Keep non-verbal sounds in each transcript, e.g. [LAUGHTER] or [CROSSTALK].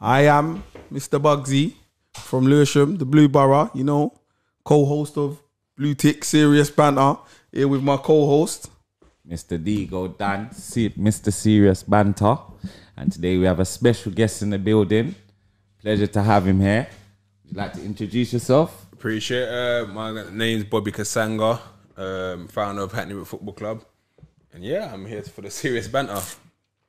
I am Mr. Bugsy from Lewisham, the Blue Borough, you know, co-host of Blue Tick Serious Banter, here with my co-host. Mr. Digo Dan, Mr. Serious Banter. And today we have a special guest in the building. Pleasure to have him here. Would you like to introduce yourself? Appreciate it. Uh, my name's Bobby Kasanga, um, founder of Hackney Road Football Club. And yeah, I'm here for the serious banter.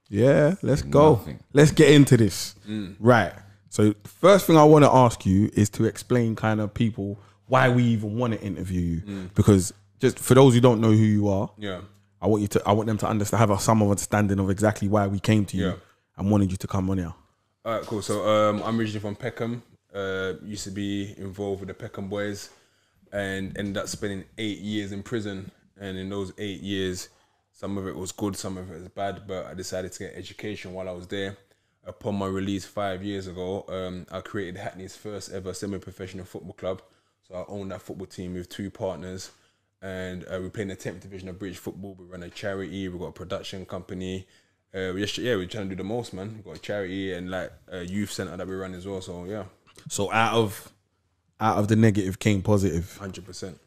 Yeah, let's go. Nothing. Let's get into this. Right. So first thing I want to ask you is to explain kind of people why we even want to interview you. Because just for those who don't know who you are, Yeah. I want you to I want them to understand have a, some understanding of exactly why we came to you Yeah. and wanted you to come on here. All right, cool. So um, I'm originally from Peckham. Uh, used to be involved with the Peckham boys, and ended up spending eight years in prison. And in those eight years, some of it was good, some of it was bad. But I decided to get education while I was there. Upon my release five years ago, um, I created Hackney's first ever semi-professional football club. So I own that football team with two partners, and uh, we play in the 10th division of British football. We run a charity. we've got a production company. Uh, we just yeah, we're trying to do the most, man. We've got a charity and like a youth center that we run as well. So yeah, So out of out of the negative came positive. hundred percent,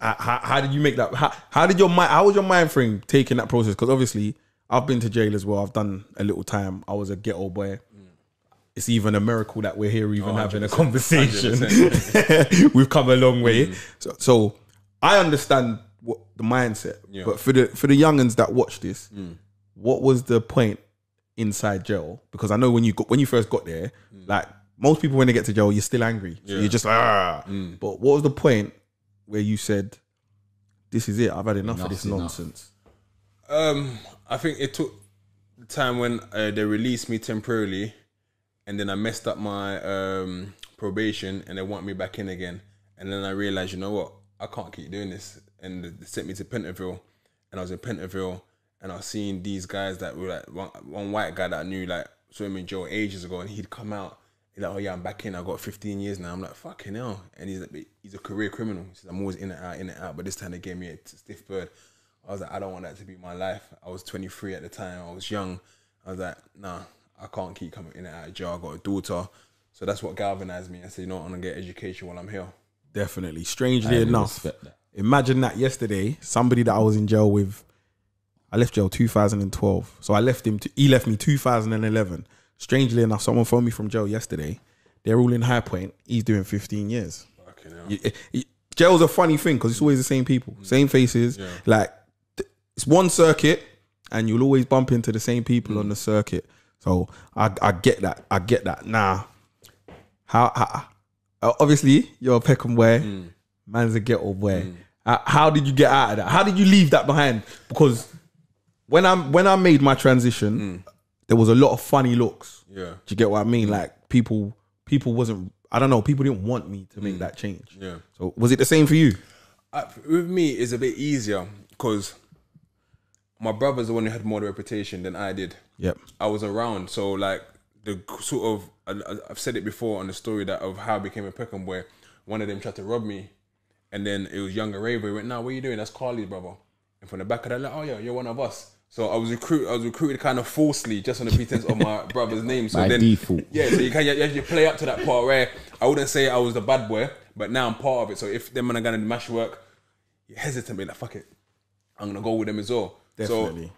How, how, did you make that? How, how did your mind? How was your mind frame taking that process? Because obviously, I've been to jail as well. I've done a little time. I was a ghetto boy. It's even a miracle that we're here, even having a conversation. [LAUGHS] We've come a long way. So, so I understand what the mindset, Yeah. but for the for the younguns that watch this, what was the point inside jail? Because I know when you got when you first got there, like most people when they get to jail, you're still angry. So Yeah. you're just like, ah. But what was the point where you said, "This is it. I've had enough of this Enough's enough." nonsense." Um, I think it took the time when uh, they released me temporarily, and then I messed up my um, probation, and they want me back in again. And then I realized, you know what, I can't keep doing this, and they sent me to Pentonville, and I was in Pentonville, and I was seeing these guys that were like one, one white guy that I knew like swimming Joe ages ago, and he'd come out. He's like, oh yeah, I'm back in. I got 15 years now. I'm like, fucking hell. And he's like, he's a career criminal. He says, I'm always in and out, in and out. But this time they gave me a stiff bird. I was like, I don't want that to be my life. I was 23 at the time. I was young. I was like, nah, I can't keep coming in and out of jail. I got a daughter. So that's what galvanized me. I said, you know what, I'm going to get education while I'm here. Definitely. Strangely enough, that. imagine that yesterday, somebody that I was in jail with, I left jail 2012. So I left him, to, he left me 2011. Strangely enough, someone phoned me from jail yesterday. They're all in High Point. He's doing 15 years. Fucking hell. You- it- jail's a funny thing because it's always the same people, same faces. Like it's one circuit, and you'll always bump into the same people on the circuit. So I, I get that. I get that. Now, how, how uh, obviously you're a Peckham boy, man's a ghetto boy. Uh, how did you get out of that? How did you leave that behind? Because when I when I made my transition, there was a lot of funny looks. Yeah. Do you get what I mean? Like people, people wasn't. I don't know. People didn't want me to make mm. that change. Yeah. So was it the same for you? I, with me, it's a bit easier because my brother's the one who had more reputation than I did. Yep. I was around, so like the sort of I've said it before on the story that of how I became a Peckham boy. One of them tried to rob me, and then it was younger Raver. He went, "Nah, what are you doing? That's Carly's brother." And from the back of that, like, "Oh yeah, you're one of us." So I was recruited. I was recruited kind of falsely, just on the pretense of my [LAUGHS] brother's name. So By then, default. yeah. So you can you, you play up to that part where I wouldn't say I was the bad boy, but now I'm part of it. So if them man are gonna mash work, you hesitate, be like, "Fuck it, I'm gonna go with them as well." Definitely. So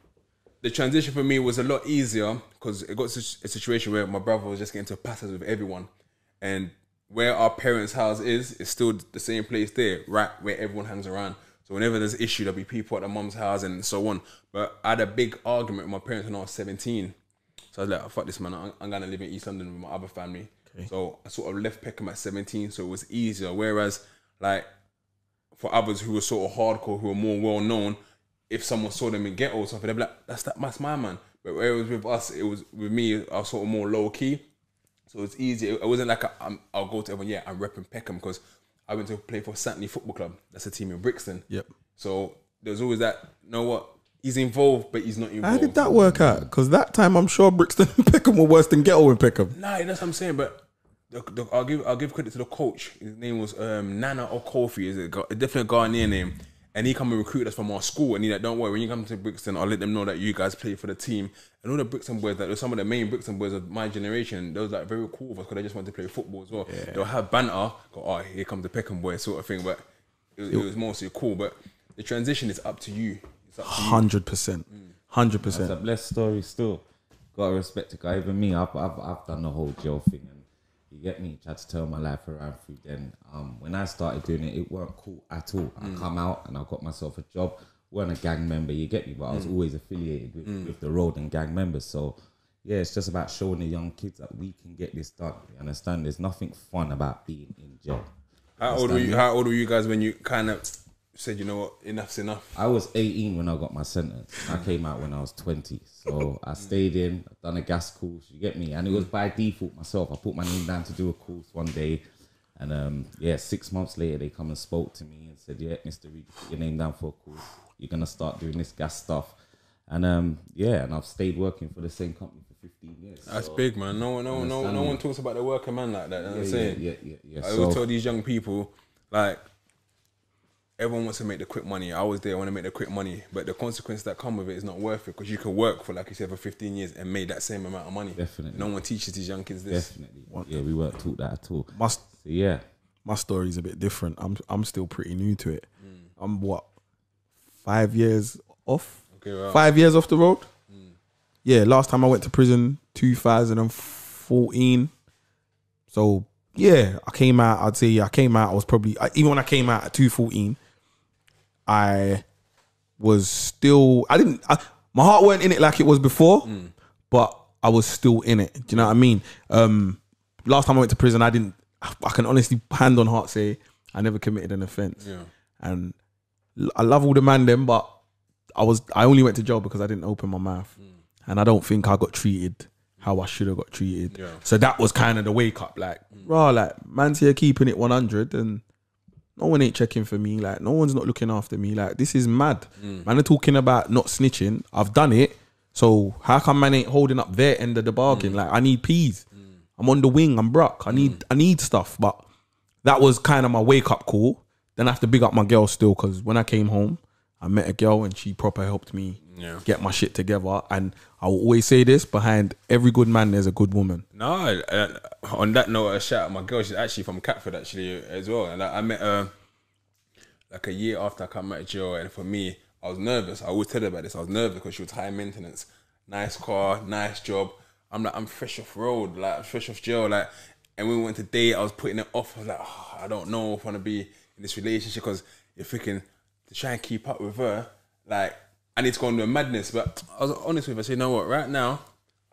the transition for me was a lot easier because it got to a situation where my brother was just getting to passes with everyone, and where our parents' house is, is still the same place there, right where everyone hangs around. So whenever there's issue, there'll be people at the mum's house and so on. But I had a big argument with my parents when I was 17. So I was like, oh, fuck this, man. I'm, I'm gonna live in East London with my other family. So I sort of left Peckham at 17, so it was easier. Whereas, like, for others who were sort of hardcore, who were more well known, if someone saw them in ghetto or something, they'd be like, "That's that, that's my man." But where it was with us, it was with me. I was sort of more low key, so it's easy. It wasn't like i I'm, I'll go to everyone. Yeah, I'm repping Peckham because I went to play for Santley Football Club. That's a team in Brixton. Yep. So there's always that. You know what? He's involved, but he's not involved. How did that work out? Because that time I'm sure Brixton and [LAUGHS] Peckham were worse than Ghetto and Peckham. Nah, that's what I'm saying. But the, the, I'll give I'll give credit to the coach. His name was um, Nana Okofi. Is Definitely a Ghanaian name. And he come and recruit us from our school, and he like, don't worry, when you come to Brixton, I'll let them know that you guys play for the team. And all the Brixton boys, like, some of the main Brixton boys of my generation, they was like very cool with us because they just wanted to play football as well. They'll have banter, go, oh, here comes the Peckham boy, sort of thing. But it, was- it was mostly cool. But the transition is up to you. It's up to you. Hundred percent, mm. hundred It's a blessed story still. Gotta respect it. 'cause Even me, I've, I've, I've done the whole jail thing. You get me? Tried to turn my life around through then. Um, when I started doing it, it weren't cool at all. I mm. come out and I got myself a job. weren't a gang member, you get me? But I was mm. always affiliated with, mm. with the road and gang members. So yeah, it's just about showing the young kids that we can get this done. You understand? There's nothing fun about being in jail. How old were you? How old were you guys when you kind of said, you know what, enough's enough? I was 18 when I got my sentence. I came out when I was 20. So I stayed in, done a gas course, you get me? And it was by default myself. I put my name down to do a course one day. And um, yeah, six months later, they come and spoke to me and said, yeah, Mr. Reed, put your name down for a course. You're going to start doing this gas stuff. And um, yeah, and I've stayed working for the same company for 15 years. That's So- big, man. No, no, no, no one talks about the working man like that. You know what I'm saying? yeah, yeah, yeah, yeah. I always tell these young people, like, everyone wants to make the quick money. I was there, I want to make the quick money, but the consequence that come with it is not worth it because you can work for, like you said, for 15 years and made that same amount of money. Definitely. No one teaches these young kids this. Definitely. Yeah, we weren't taught that at all. My So yeah, my story's a bit different. I'm I'm still pretty new to it. Mm. I'm what five years off. Okay, wow. Five years off the road. Yeah, last time I went to prison, 2014. So yeah, I came out. I'd say I came out. I was probably even when I came out at 214, I was still. I didn't. I, my heart weren't in it like it was before, mm. but I was still in it. Do you know what I mean? Um, last time I went to prison, I didn't. I can honestly, hand on heart, say I never committed an offense. Yeah. And I love all the man them, but I was I only went to jail because I didn't open my mouth, mm. and I don't think I got treated how I should have got treated. Yeah. So that was kind of the wake up, like, mm. raw, like man's here keeping it one hundred, and no one ain't checking for me. Like, no one's not looking after me. Like, this is mad. Mm. Man are talking about not snitching. I've done it. So how come man ain't holding up their end of the bargain? Mm. Like, I need peas. Mm. I'm on the wing. I'm broke. I need I need stuff. But that was kind of my wake up call. Then I have to big up my girl still because when I came home, I met a girl and she proper helped me Yeah. get my shit together. And I will always say this: behind every good man, there's a good woman. No, uh, on that note, a shout out my girl. She's actually from Catford, actually, as well. And I, I met her like a year after I come out of jail. And for me, I was nervous. I always tell her about this. I was nervous because she was high maintenance. Nice car, nice job. I'm like, I'm fresh off road, like fresh off jail. Like, and when we went to date, I was putting it off. I was like, oh, I don't know if I want to be in this relationship because you're thinking to try and keep up with her. Like, I need to go into a madness. But I was honest with her. I said, you know what? Right now,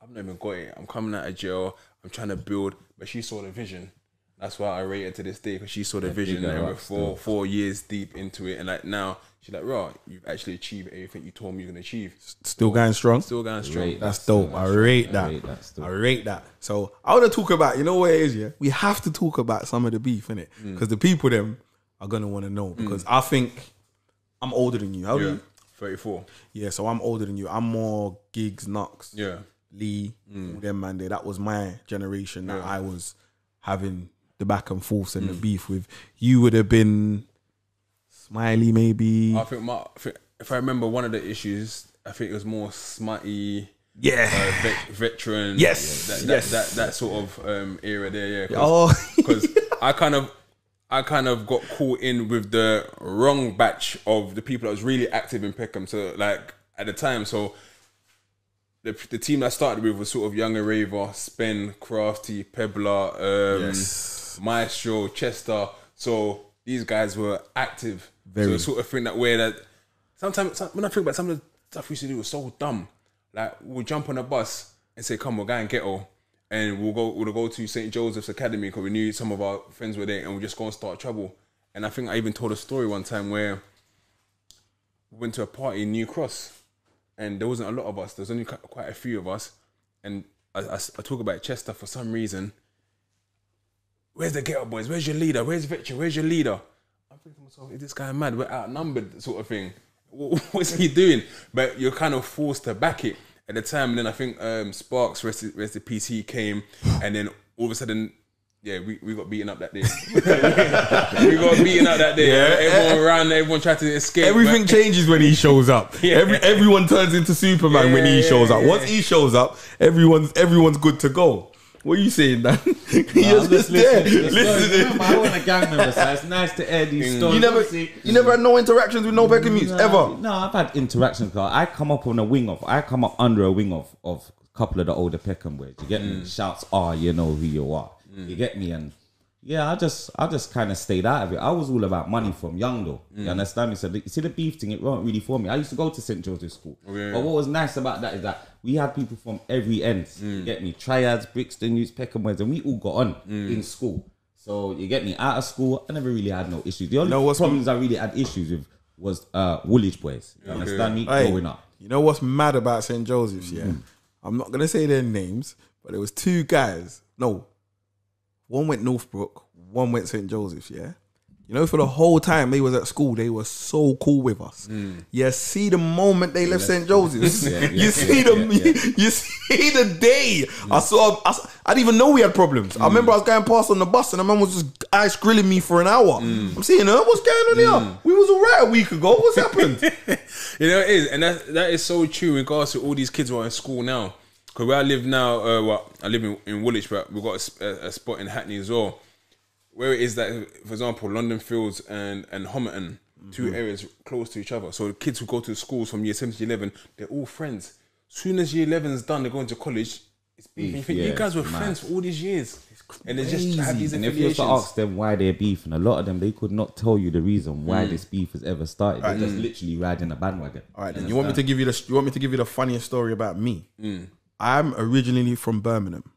I've not even got it. I'm coming out of jail. I'm trying to build, but she saw the vision. That's why I rate her to this day because she saw the vision. big And we're four four years deep into it, and like now she's like, "Raw, you've actually achieved everything you told me you're gonna achieve. Still going strong. Still going strong." Rate That's that dope. still, I rate strong. that. I rate that. I rate that. So I want to talk about. You know what it is? Yeah, we have to talk about some of the beef in it Mm. because the people them are gonna want to know because I think I'm older than you. How old are you? thirty-four. Yeah, so I'm older than you. I'm more gigs, Knox, Yeah, Lee, Mm. all them man there. That was my generation that I was having the back and forths and the Mm. beef with. You would have been Smiley, maybe. I think my I think if I remember one of the issues, I think it was more smutty. yeah. Uh, vet, veteran, Yes, that, yes. that, that that sort of um, era there, yeah. oh, [LAUGHS] because I kind of I kind of got caught in with the wrong batch of the people that was really active in Peckham. So like at the time, so the the team I started with was sort of Younger Raver, Spen, Crafty, Pebbler, um, Yes. Maestro, Chester. So these guys were active. Very. So the sort of thing that way that sometimes when I think about some of the stuff we used to do was so dumb. Like we'll jump on a bus and say, "Come, we'll go and ghetto." And we'll go, we'll go to St. Joseph's Academy because we knew some of our friends were there, and we'll just go and start trouble. And I think I even told a story one time where we went to a party in New Cross, and there wasn't a lot of us. There was only quite a few of us, and I, I, I talk about Chester for some reason. Where's the ghetto boys? Where's your leader? Where's Victor? Where's your leader? I'm thinking to myself, is this guy mad? We're outnumbered, sort of thing. [LAUGHS] Wha- What's he doing? But you're kind of forced to back it at the time. And then I think um, Sparks, rest, rest in peace, he came, and then all of a sudden Yeah, we, we got beaten up that day. [LAUGHS] we got beaten up that day. Yeah. everyone ran, everyone tried to escape. Everything but- changes when he shows up. [LAUGHS] Yeah. Every everyone turns into Superman when he Yeah, shows up. yeah, Once he shows up, everyone's everyone's good to go. What are you saying, Dan? [LAUGHS] You're I'm just listening Remember, [LAUGHS] I wasn't a gang member, so it's nice to air these stories. You never, you never had no interactions with no Peckham mutes No, ever. No, I've had interactions. Cause I come up on a wing of, I come up under a wing of of a couple of the older Peckham boys. You get Mm. me? Shouts are, you know who you are. You get me? And yeah, I just, I just kind of stayed out of it. I was all about money from young though. Mm. You understand me? So the, you see the beef thing, it wasn't really for me. I used to go to St Joseph School, yeah. but what was nice about that is that we had people from every end. You Mm. get me? Triads, Brixton Youths, Peckham boys, and we all got on Mm. in school. So you get me? Out of school, I never really had no issues. The only know what's- problems I really had issues with was uh Woolwich boys. You understand me? Hey, Growing up. You know what's mad about St. Joseph's, yeah? Mm. I'm not gonna say their names, but there was two guys. No. One went Northbrook, one went St. Joseph's, yeah? You know, for the whole time they was at school, they were so cool with us. Mm. You see the moment they left St. Joseph's. Mm. [LAUGHS] Yeah, [LAUGHS] yeah, you see yeah, them. yeah. [LAUGHS] You see the day I saw. I, I didn't even know we had problems. I mm. remember I was going past on the bus and the man was just ice grilling me for an hour. Mm. I'm saying, "Huh, what's going on here? We was alright a week ago. What's happened?" You know it is, and that that is so true in regards to all these kids who are in school now. Because where I live now, uh, well, I live in, in Woolwich, but we've got a spot in Hackney as well, where it is that, for example, London Fields and and Homerton, two areas close to each other. So the kids who go to schools from year seven to year eleven, they're all friends. Soon as year 11 is done, they're going to college. It's beef. You think Yeah, you guys were mad. friends for all these years, and they just have these And if you was to ask them why they're beefing, a lot of them they could not tell you the reason Mm. why this beef has ever started. They're just literally riding a bandwagon. All right, then you want me to give you the you want me to give you the funniest story about me? I'm originally from Birmingham.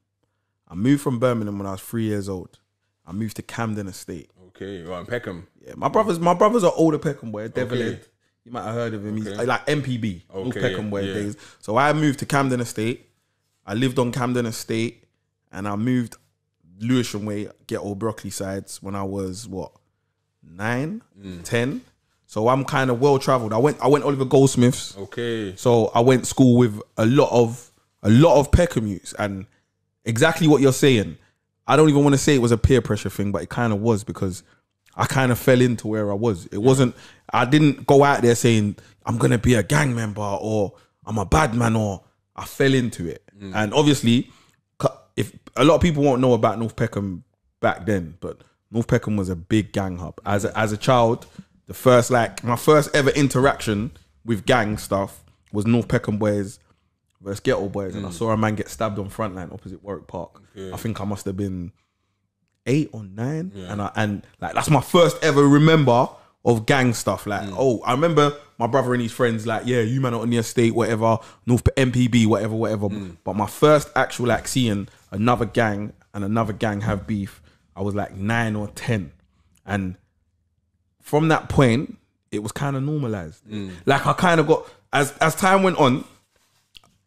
I moved from Birmingham when I was three years old. I moved to Camden Estate. Okay, right, Peckham. Yeah, my brothers, my brothers are older Peckham boy, Devil Okay. You might have heard of him. He's like MPB, Okay, Peckham yeah, boy yeah. days. So I moved to Camden Estate. I lived on Camden Estate, and I moved Lewisham Way, Ghetto Brockley sides when I was what nine, Mm. ten. So I'm kind of well traveled. I went, I went Oliver Goldsmiths. Okay. So I went school with a lot of a lot of Peckham youths, and exactly what you're saying. I don't even want to say it was a peer pressure thing, but it kind of was because I kind of fell into where I was. It wasn't. I didn't go out there saying I'm gonna be a gang member or I'm a bad man or I fell into it. Mm. And obviously, if a lot of people won't know about North Peckham back then, but North Peckham was a big gang hub. As a, as a child, the first like my first ever interaction with gang stuff was North Peckham boys versus Ghetto boys, and I mm. saw a man get stabbed on Frontline opposite Warwick Park. I think I must have been eight or nine, and I and like that's my first ever remember of gang stuff. Like, mm. oh, I remember my brother and his friends like, yeah, you man are on the estate, whatever, North MPB, whatever, whatever. Mm. But my first actual like seeing another gang and another gang have beef, I was like nine or ten, and from that point, it was kind of normalized. Like I kind of got as as time went on,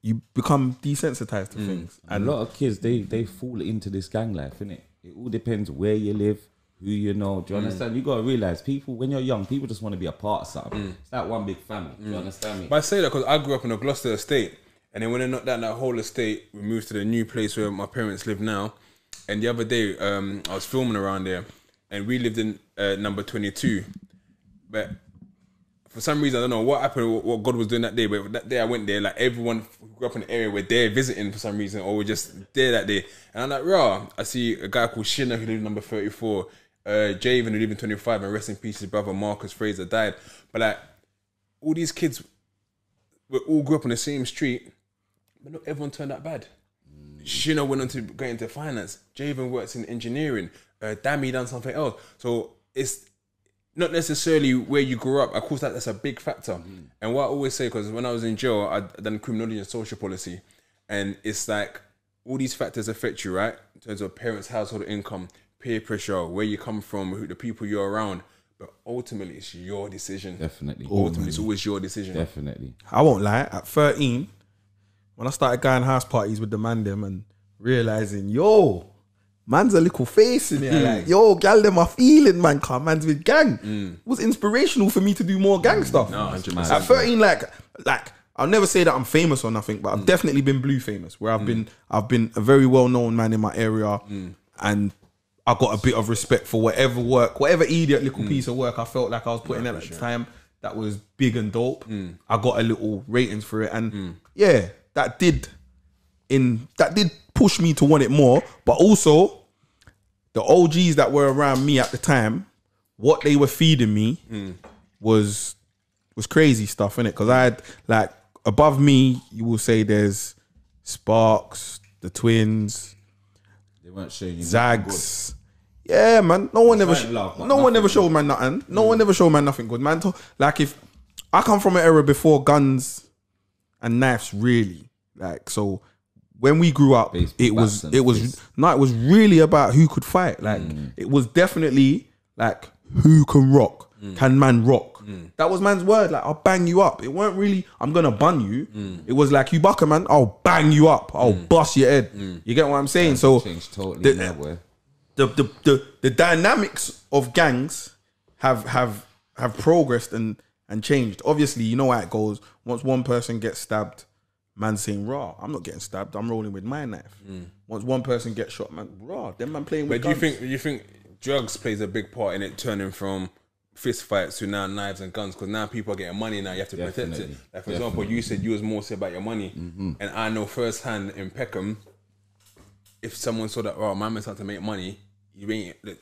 you become desensitized to things. And a lot of kids they they fall into this gang life, innit? It all depends where you live, who you know. Do you understand? You gotta realize people when you're young, people just want to be a part of something. It's that one big family. Do you understand me? But I say that because I grew up in a Gloucester estate, and then when I knocked down that whole estate, we moved to the new place where my parents live now. And the other day, um, I was filming around there, and we lived in uh, number twenty-two. But for some reason, I don't know what happened, what- what God was doing that day. But that day I went there, like everyone grew up in the area were there visiting for some reason, or were just there that day. And I'm like, raw. I see a guy called Shinna who lived number thirty-four. Uh, Javen who lived in twenty-five, and rest in peace, his brother Marcus Fraser died. But like all these kids we all grew up on the same street, but not everyone turned out bad. Shino went on to go into finance. Javen works in engineering. Uh, Dammy done something else. So it's not necessarily where you grew up. Of course, that, that's a big factor. And what I always say, because when I was in jail, I done criminology and social policy, and it's like all these factors affect you, right? In terms of parents' household income, peer pressure, where you come from, who the people you're around. But ultimately, it's your decision. Definitely. Ultimately, it's always your decision. Definitely. I won't lie. At 13, when I started going house parties with the man them and realizing, yo, man's a little face in here. Like, yo, gal them are feeling, man. Come, man's with gang. was inspirational for me to do more gang stuff. No, 100%. At 13, like, like I'll never say that I'm famous or nothing, but I've definitely been blue famous, where I've been I've been a very well known man in my area, and I got a bit of respect for whatever work, whatever idiot little piece of work I felt like I was putting in at the time that was big and dope. I got a little ratings for it, and yeah, that did in that did push me to want it more. But also, the OGs that were around me at the time, what they were feeding me was was crazy stuff in it. Because I had like above me, you will say there's Sparks, the Twins, They weren't showing you. Zags. Yeah, man. No one ever, sh- love, no one ever showed man nothing. No one ever showed man nothing good, man. Like if I come from an era before guns and knives, really. Like so, when we grew up, it was it was fists. no, it was really about who could fight. Like Mm. it was definitely like who can rock, Mm. can man rock. That was man's word. Like I'll bang you up. It weren't really I'm gonna bun you. Mm. It was like you buck a man, I'll bang you up. I'll bust your head. You get what I'm saying? So changed totally the- the, the the the dynamics of gangs have have have progressed and and changed. Obviously, you know how it goes. Once one person gets stabbed, man saying raw. I'm not getting stabbed. I'm rolling with my knife. Mm. Once one person gets shot, man, raw. Then man playing with But do you think do you think drugs plays a big part in it turning from fist fights to now knives and guns? Because now people are getting money now. You have to protect it. Like for example, you said you was more say about your money, mm-hmm. and I know firsthand in Peckham, if someone saw that oh my man's starting to make money, you ain't they're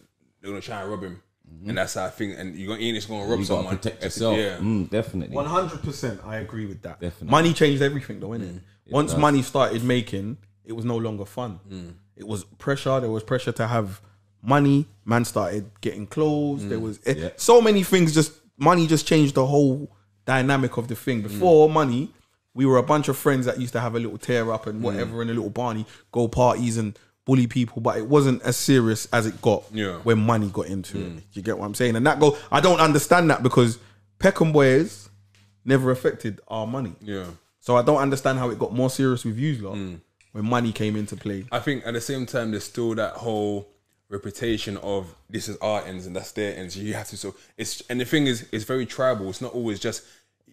gonna try and rob him, and that's how I think. And you're gonna ain't just gonna rob You gotta someone. protect yourself. Yeah. Mm, definitely. One hundred percent, I agree with that. Definitely. Money changed everything, though, innit? Mm, Once money started making, it was no longer fun. Mm. It was pressure. There was pressure to have money. Man started getting clothes. There mm. was eh, Yeah. so many things. Just money just changed the whole dynamic of the thing. Before money, we were a bunch of friends that used to have a little tear up and whatever in a little barney, go parties and bully people, but it wasn't as serious as it got Yeah. when money got into it. Mm. You get what I'm saying? And that go, I don't understand that because Peckham Boys never affected our money. Yeah. So I don't understand how it got more serious with you lot mm. when money came into play. I think at the same time, there's still that whole reputation of this is our ends and that's their ends. You have to so it's and the thing is, it's very tribal. It's not always just.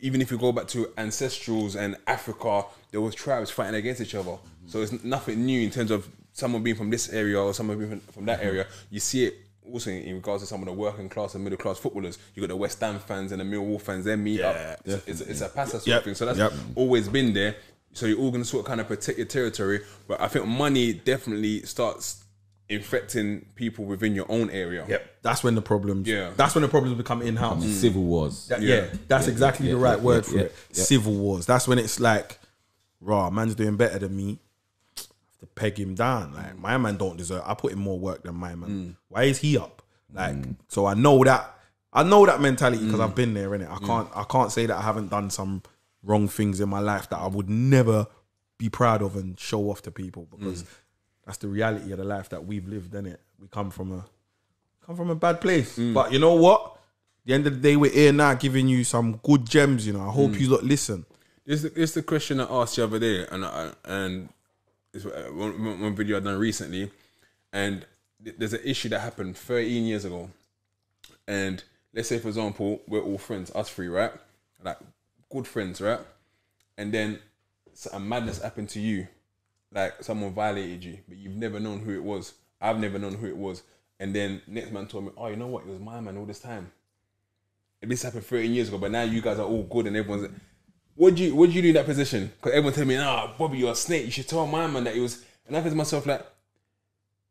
Even if you go back to ancestrals and Africa, there was tribes fighting against each other. So it's nothing new in terms of someone being from this area or someone being from, from that area. You see it also in, in regards to some of the working class and middle class footballers. You got the West Ham fans and the Millwall fans. They meet up. It's, it's, it's a pass sort Yep, of thing. So that's yep. always been there. So you're all gonna sort of kind of protect your territory. But I think money definitely starts infecting people within your own area. Yep. That's when the problems. Yeah. That's when the problems become in house. Civil wars. That- yeah. that's Yeah, exactly yeah, the right yeah, word yeah, for yeah, it. yeah. Civil wars. That's when it's like, raw, man's doing better than me. To peg him down. Like my man don't deserve. I put in more work than my man. Mm. Why is he up? Like so, I know that. I know that mentality because Mm. I've been there in it. I can't. I can't say that I haven't done some wrong things in my life that I would never be proud of and show off to people because Mm. that's the reality of the life that we've lived. In it, we come from a come from a bad place. Mm. But you know what? the end of the day, we're here now giving you some good gems. You know, I hope Mm. you lot listen. The, it's the question I asked the other day, and I, and uh, one, one video I done recently, and th- there's an issue that happened 13 years ago, and let's say for example we're all friends, us three, right? Like good friends, right? And then a madness happened to you, like someone violated you, but you've never known who it was. I've never known who it was, and then next man told me, oh, you know what? It was my man all this time. This happened 13 years ago, but now you guys are all good and everyone's. What do you what do you do in that position? Because everyone tell me, nah, Bobby, you're a snake. You should tell my man that he was. And I think to myself like,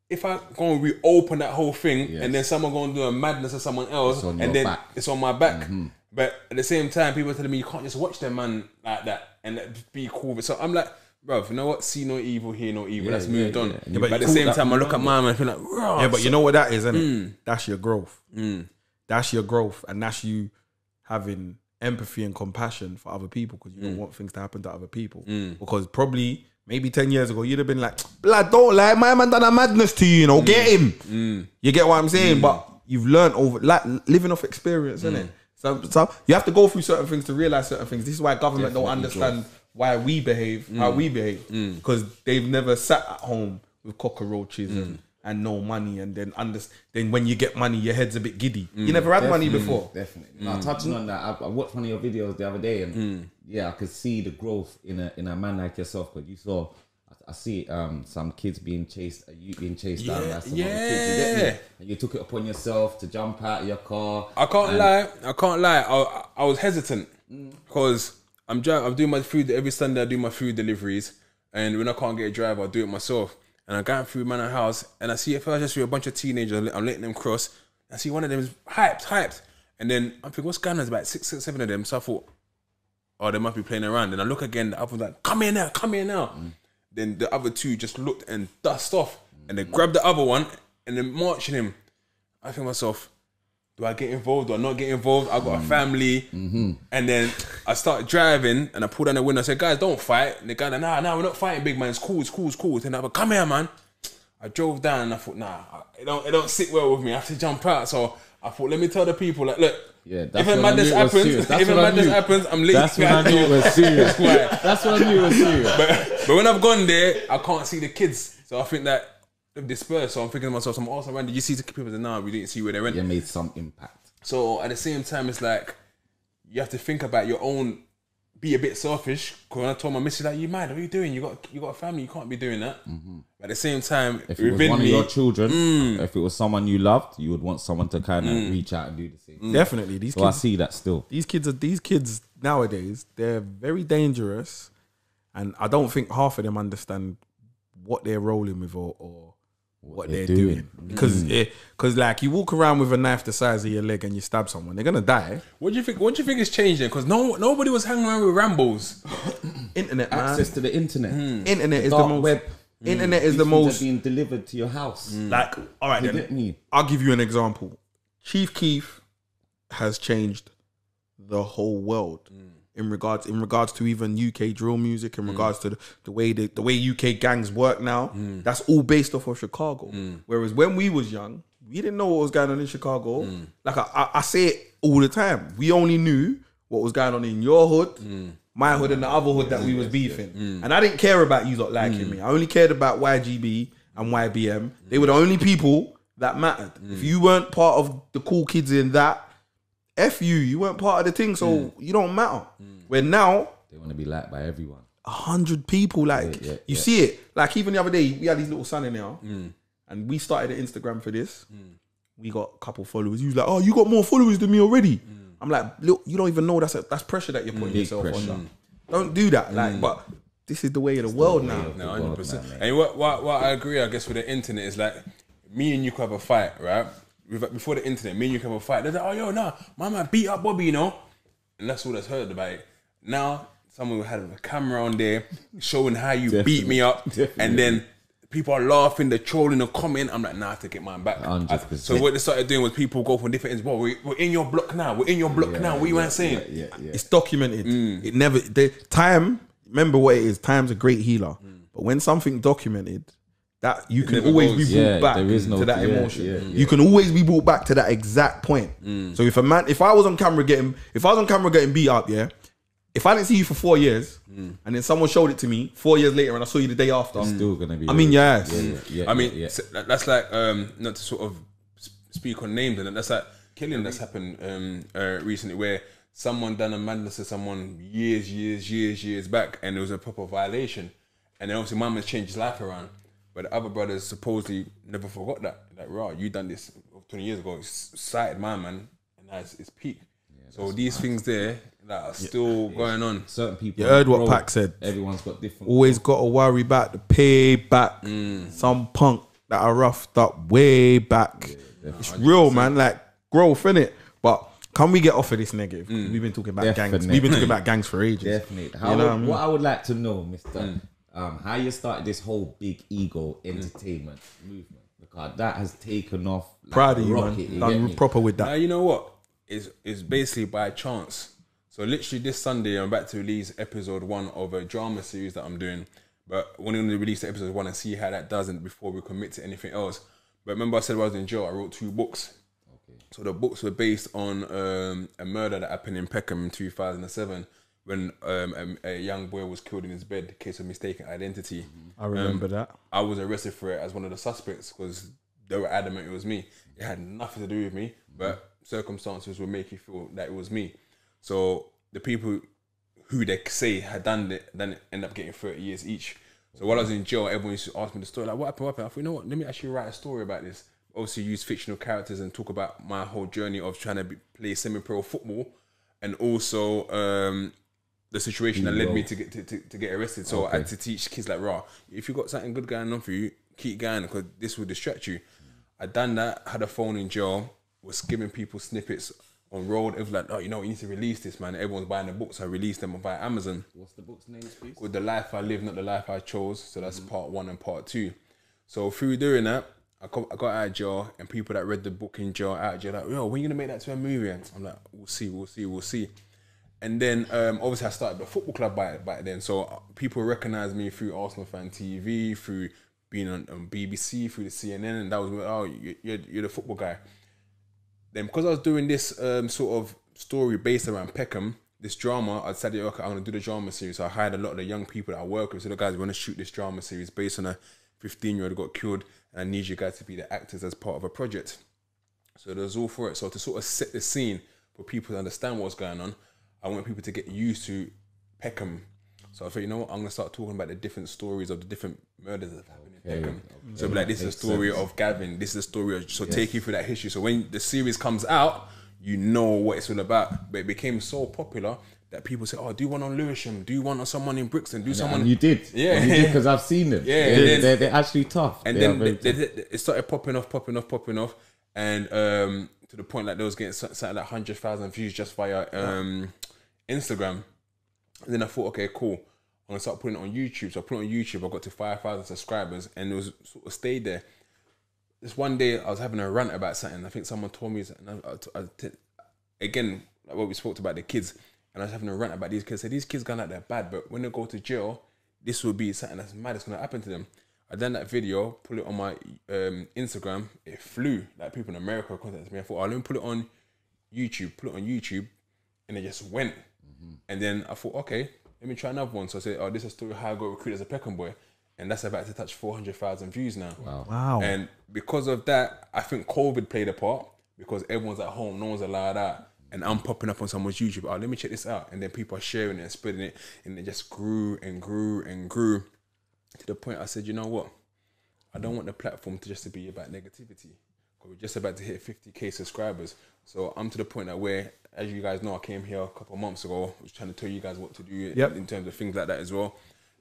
if I go and reopen that whole thing, Yes. and then someone go and do a madness to someone else, It's on and your then back. Mm-hmm. it's on my back. But at the same time, people are telling me you can't just watch them man like that and be cool with. it. So I'm like, bro, you know what? See no evil, hear no evil. Yeah, Let's yeah, move yeah. on. And but, at the same time, I look at from my man and feel like, raw. Yeah, but you know what that is, isn't Mm. it? That's your growth. That's your growth, and that's you having empathy and compassion for other people because you Mm. don't want things to happen to other people. Mm. Because probably maybe ten years ago you'd have been like, "Blood, don't lie, my man done a madness to you, you know, get mm. him." Mm. You get what I'm saying? But you've learned over like living off experience, isn't it? So, so you have to go through certain things to realize certain things. This is why government don't Definitely understand why we behave how we behave because they've never sat at home with cockroaches and, and no money and then under, then when you get money your head's a bit giddy you mm, never had money before Definitely. Now, mm. touching on that, I, I watched one of your videos the other day, and mm. yeah, I could see the growth in a in a man like yourself. Because you saw I, I see um some kids being chased, uh, a youth being chased down by some other kids. You yeah. And you took it upon yourself to jump out of your car. I can't and- lie. I can't lie. I, I was hesitant because I'm dri- I'm doing my food every Sunday. I do my food deliveries, and when I can't get a driver, I do it myself. And I'm going through Manor House, and I see first I just see a bunch of teenagers. I'm letting them cross. I see one of them is hyped, hyped, and then I'm thinking, what's going on? There's about six, six, seven of them. So I thought, oh, they must be playing around. Then I look again. The other one's like, come here now, come here now. Mm. Then the other two just looked and dust off, and they grabbed the other one and then marching him. I think myself, do I get involved? Do I not get involved? I got a family. And then I start driving and I pull down the window. I said, guys, don't fight. And the guy, like, nah, nah, we're not fighting, big man. It's cool, it's cool, it's cool. Then I go, come here, man. I drove down and I thought, nah, it don't, it don't sit well with me. I have to jump out. So I thought, let me tell the people, like, look, Yeah, that's if a madness knew it was happens, if a madness happens, I'm late. That's when I knew it was [LAUGHS] serious. Why? That's when I knew it was serious. but, but when I've gone there, I can't see the kids. So I think that they've dispersed. So I'm thinking to myself, I'm also around. Did you see the people? That nah, we didn't see where they went. You made some impact. So at the same time, it's like you have to think about your own. Be a bit selfish. Because when I told my missus, like, you mad? What are you doing? You got you got a family. You can't be doing that. Mm-hmm. But at the same time, If it was within one of your children, Mm. if it was someone you loved, you would want someone to kind of mm. reach out and do the same. Mm. Definitely, these So I kids, see that still. these kids are these kids nowadays. They're very dangerous, and I don't think half of them understand what they're rolling with or, or what, they're, they're doing. doing. Because because mm. like you walk around with a knife the size of your leg and you stab someone, they're gonna die. what do you think? What do you think is changing? Because no nobody was hanging around with Rambos. [COUGHS] Internet, man. Access to the internet. Hmm. Internet is the most. web. Internet hmm. is These the most. being delivered to your house. Hmm. Like, all right, You then. me? I'll give you an example. Chief Keef has changed the whole world in regards in regards to even UK drill music, in mm. regards to the, the way the, the way UK gangs work now. Mm. That's all based off of Chicago. Mm. Whereas when we was young, we didn't know what was going on in Chicago. Like I, I, I say it all the time. We only knew what was going on in your hood, my hood, and the other hood that we was beefing. And I didn't care about you lot liking me. I only cared about YGB and YBM. They were the only people that mattered. If you weren't part of the cool kids in that, F you, you weren't part of the thing, so you don't matter. Where now, They want to be liked by everyone. a hundred people, like Yeah, yeah, you yeah. see it. Like even the other day, we had these little son in there, mm. and we started an Instagram for this. Mm. We got a couple followers. He was like, "Oh, you got more followers than me already." Mm. I'm like, "Look, you don't even know that's a, that's pressure that you're putting Big yourself pressure. under. Don't do that." Like, but this is the way of the world way now. No, hundred percent. And what, what what I agree, I guess, with the internet is like me and you could have a fight, right? With- Before the internet, me and you could have a fight. They're like, oh yo, nah, my man beat up Bobby, you know, and that's all that's heard about it. Now someone had a camera on there showing how you beat me up, and then people are laughing, they're trolling, and comment. I'm like, nah, I have to get mine back. 100%. So what they started doing was people go from different ends. Well, we, we're in your block now. We're in your block now. What you ain't saying? Yeah, yeah. It's documented. Mm. It never the time. Remember what it is. Time's a great healer. Mm. But when something documented, that you can always goes. be brought Yeah, back there is no- to that yeah, emotion. yeah, yeah. You can always be brought back to that exact point. Mm. So if a man, if I was on camera getting, if I was on camera getting beat up, yeah. If I didn't see you for four years, Mm. and then someone showed it to me four years later, and I saw you the day after, Still gonna be. I mean, real. yes. Yeah, yeah, yeah, I mean, yeah, yeah. that's like um, not to sort of speak on names, and that's like killing that's happened um, uh, recently, where someone done a madness to someone years, years, years, years back, and it was a proper violation, and then obviously mum has changed his life around, but the other brothers supposedly never forgot that. Like, raw, you done this twenty years ago, it's cited my man, and now it's, it's peak. so these things there that are still going on. certain people. You heard what bro, Pac said. Everyone's got different. always got to worry about the payback. Mm. Some punk that are roughed up way back. it's real, man. Like growth, innit? But can we get off of this negative? Mm. We've been talking about gangs. We've been talking about gangs for ages. Definitely. How You know would- what I mean? what I would like to know, Mister, Mm. Um, how you started this whole big ego entertainment movement because that has taken off. Like Proud of you, rocket, man. you Done get proper with that. Now that. you know what? It's it's basically by chance. So literally this Sunday I'm about to release episode one of a drama series that I'm doing. But we're going to release episode one and see how that does and before we commit to anything else. But remember I said when I was in jail, I wrote two books. Okay. So the books were based on um, a murder that happened in Peckham in 2007 when um, a, a young boy was killed in his bed, case of mistaken identity. I remember that. I was arrested for it as one of the suspects because they were adamant it was me. It had nothing to do with me, but circumstances would make you feel that it was me. So the people who they say had done it, then end up getting 30 years each. So while I was in jail, everyone used to ask me the story, like, what happened, what happened? I thought, you know what, let me actually write a story about this. Obviously, use fictional characters and talk about my whole journey of trying to be, play semi-pro football and also um, the situation that led me to get to, to, to get arrested. So I had to teach kids like, raw, if you got something good going on for you, keep going because this will distract you. I done that, had a phone in jail, was giving people snippets on road. It was like, oh, you know, you need to release this, man. Everyone's buying the books. I released them via Amazon What's the book's name, please? called The Life I Live, Not the Life I Chose. So that's mm-hmm. part one and part two. So through doing that, I got, I got out of jail, and people that read the book in jail, out of jail, like, yo, when you gonna make that to a movie? And I'm like, we'll see, we'll see, we'll see. And then um, obviously I started the football club by back then, so uh, people recognize me through Arsenal fan TV, through being on, on BBC, through the CNN, and that was oh, you- you're, you're the football guy then because I was doing this um, sort of story based around Peckham, this drama, I decided, okay, I'm gonna do the drama series. So I hired a lot of the young people that I work with. So the guys, we want to shoot this drama series based on a 15 year old who got killed, and I need you guys to be the actors as part of a project. So there's all for it. So to sort of set the scene for people to understand what's going on, I want people to get used to Peckham. So I thought, you know what, I'm gonna start talking about the different stories of the different murders that have happened in Okay, Peckham. okay. So be like, this is the story sense. of Gavin. This is the story of so take you through that history. So when the series comes out, you know what it's all about. But it became so popular that people say, "Oh, do one on Lewisham? Do one on someone in Brixton? Do someone?" And you did, Yeah. you did because I've seen them. Yeah, they're, then- they're, they're actually tough. and They then they, tough. they- it started popping off, popping off, popping off, and um, to the point that they was getting something like hundred thousand views just via um, Instagram. And then I thought, okay, cool. I'm gonna start putting it on YouTube. So I put it on YouTube. I got to five thousand subscribers, and it was sort of stayed there. This one day, I was having a rant about something. I think someone told me, and again, like what we spoke about the kids, and I was having a rant about these kids. So these kids gone out there bad, but when they go to jail, this will be something that's mad. It's gonna happen to them. I done that video, put it on my um, Instagram. It flew. Like people in America contacted me. I thought, oh, let me put it on YouTube. Put it on YouTube, and it just went. Mm. And then I thought, okay, let me try another one. So I said, oh, this is a story how I got recruited as a Peckham boy, and that's about to touch four hundred thousand views now. Wow. Wow. And because of that, I think COVID played a part because everyone's at home, no one's allowed out. And I'm popping up on someone's YouTube. Oh, let me check this out. And then people are sharing it and spreading it. And it just grew and grew and grew to the point I said, you know what? I don't want the platform to just to be about negativity. We're just about to hit 50k subscribers. So I'm to the point that where, as you guys know, I came here a couple months ago. I was trying to tell you guys what to do Yep. in terms of things like that as well.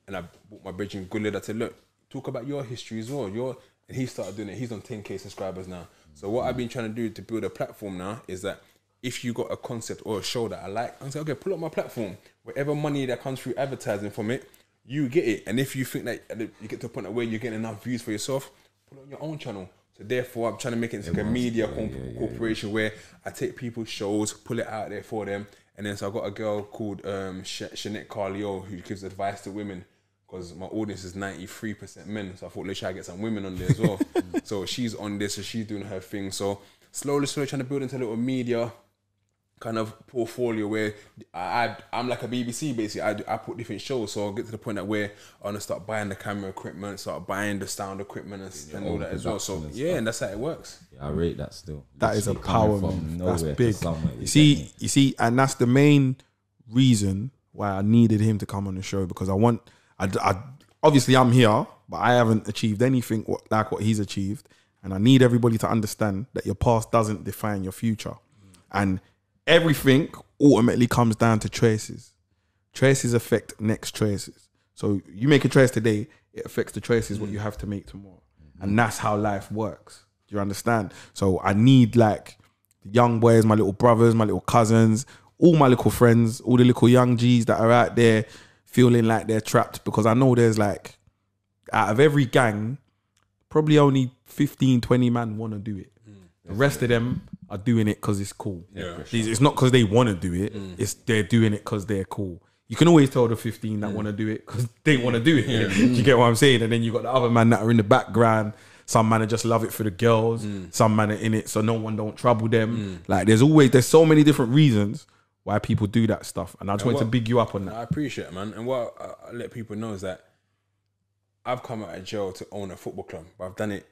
And I bought my bridge in good lead. I said, look, talk about your history as well. Your and he started doing it. He's on 10k subscribers now. So what I've been trying to do to build a platform now is that if you got a concept or a show that I like, I'm saying, okay, pull up my platform. Whatever money that comes through advertising from it, you get it. And if you think that you get to a point where you're getting enough views for yourself, put it on your own channel. So therefore, I'm trying to make it into like a media corp- corporation where I take people's shows, pull it out there for them, and then so I got a girl called um, Sh- Shanette Carlio who gives advice to women because my audience is 93% men. So I thought let's try to get some women on there as well. [LAUGHS] so she's on this, so she's doing her thing. So slowly, slowly trying to build into a little media kind of portfolio where I, I I'm like a BBC basically. I, I put different shows, so I'll get to the point that where I want to start buying the camera equipment, start buying the sound equipment and, and all that as well. So production and yeah, and that's how it works. Yeah, I rate that still. That is a Literally coming power from move. That's big. You see, you see, and that's the main reason why I needed him to come on the show because I want. I, I obviously I'm here, but I haven't achieved anything what, like what he's achieved, and I need everybody to understand that your past doesn't define your future, and everything ultimately comes down to choices. Choices affect next choices. So you make a choice today, it affects the choices what you have to make tomorrow. And mm-hmm. that's how life works. Do you understand? So I need like the young boys, my little brothers, my little cousins, all my little friends, all the little young G's that are out there feeling like they're trapped because I know there's like out of every gang, probably only 15, 20 man want to do it. Mm. The rest of them are doing it because it's cool. Yeah. It's it's not because they want to do it. Mm. It's they're doing it because they're cool. You can always tell the 15 that want to do it because [LAUGHS] they want to do it. [LAUGHS] you get what I'm saying? And then you got the other man that are in the background. Some man just love it for the girls. Mm. Some man are in it so no one don't trouble them. Mm. Like there's always there's so many different reasons why people do that stuff. And I just wanted to big you up on that. I appreciate it, man. And what I, I let people know is that I've come out of jail to own a football club, but I've done it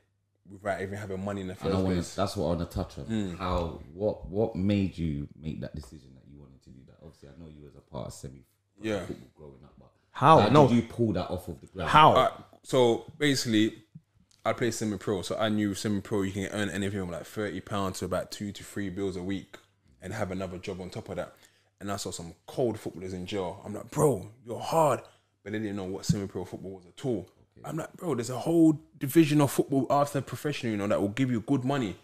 without even having money in the And first I want place. to. That's what I want to touch on. Mm. How what what made you make that decision that you wanted to do that? Obviously, I know you was a part of semi Yeah. football growing up, but How? How No. did you pull that off of the ground? How? Uh, so basically, I play semi pro. So I knew semi pro you can earn anything from like thirty pounds to about two to three bills a week, and have another job on top of that. And I saw some cold footballers in jail. I'm like, bro, you're hard, but they didn't know what semi pro football was at all. I'm like, bro, there's a whole division of football after professional, you know, that will give you good money.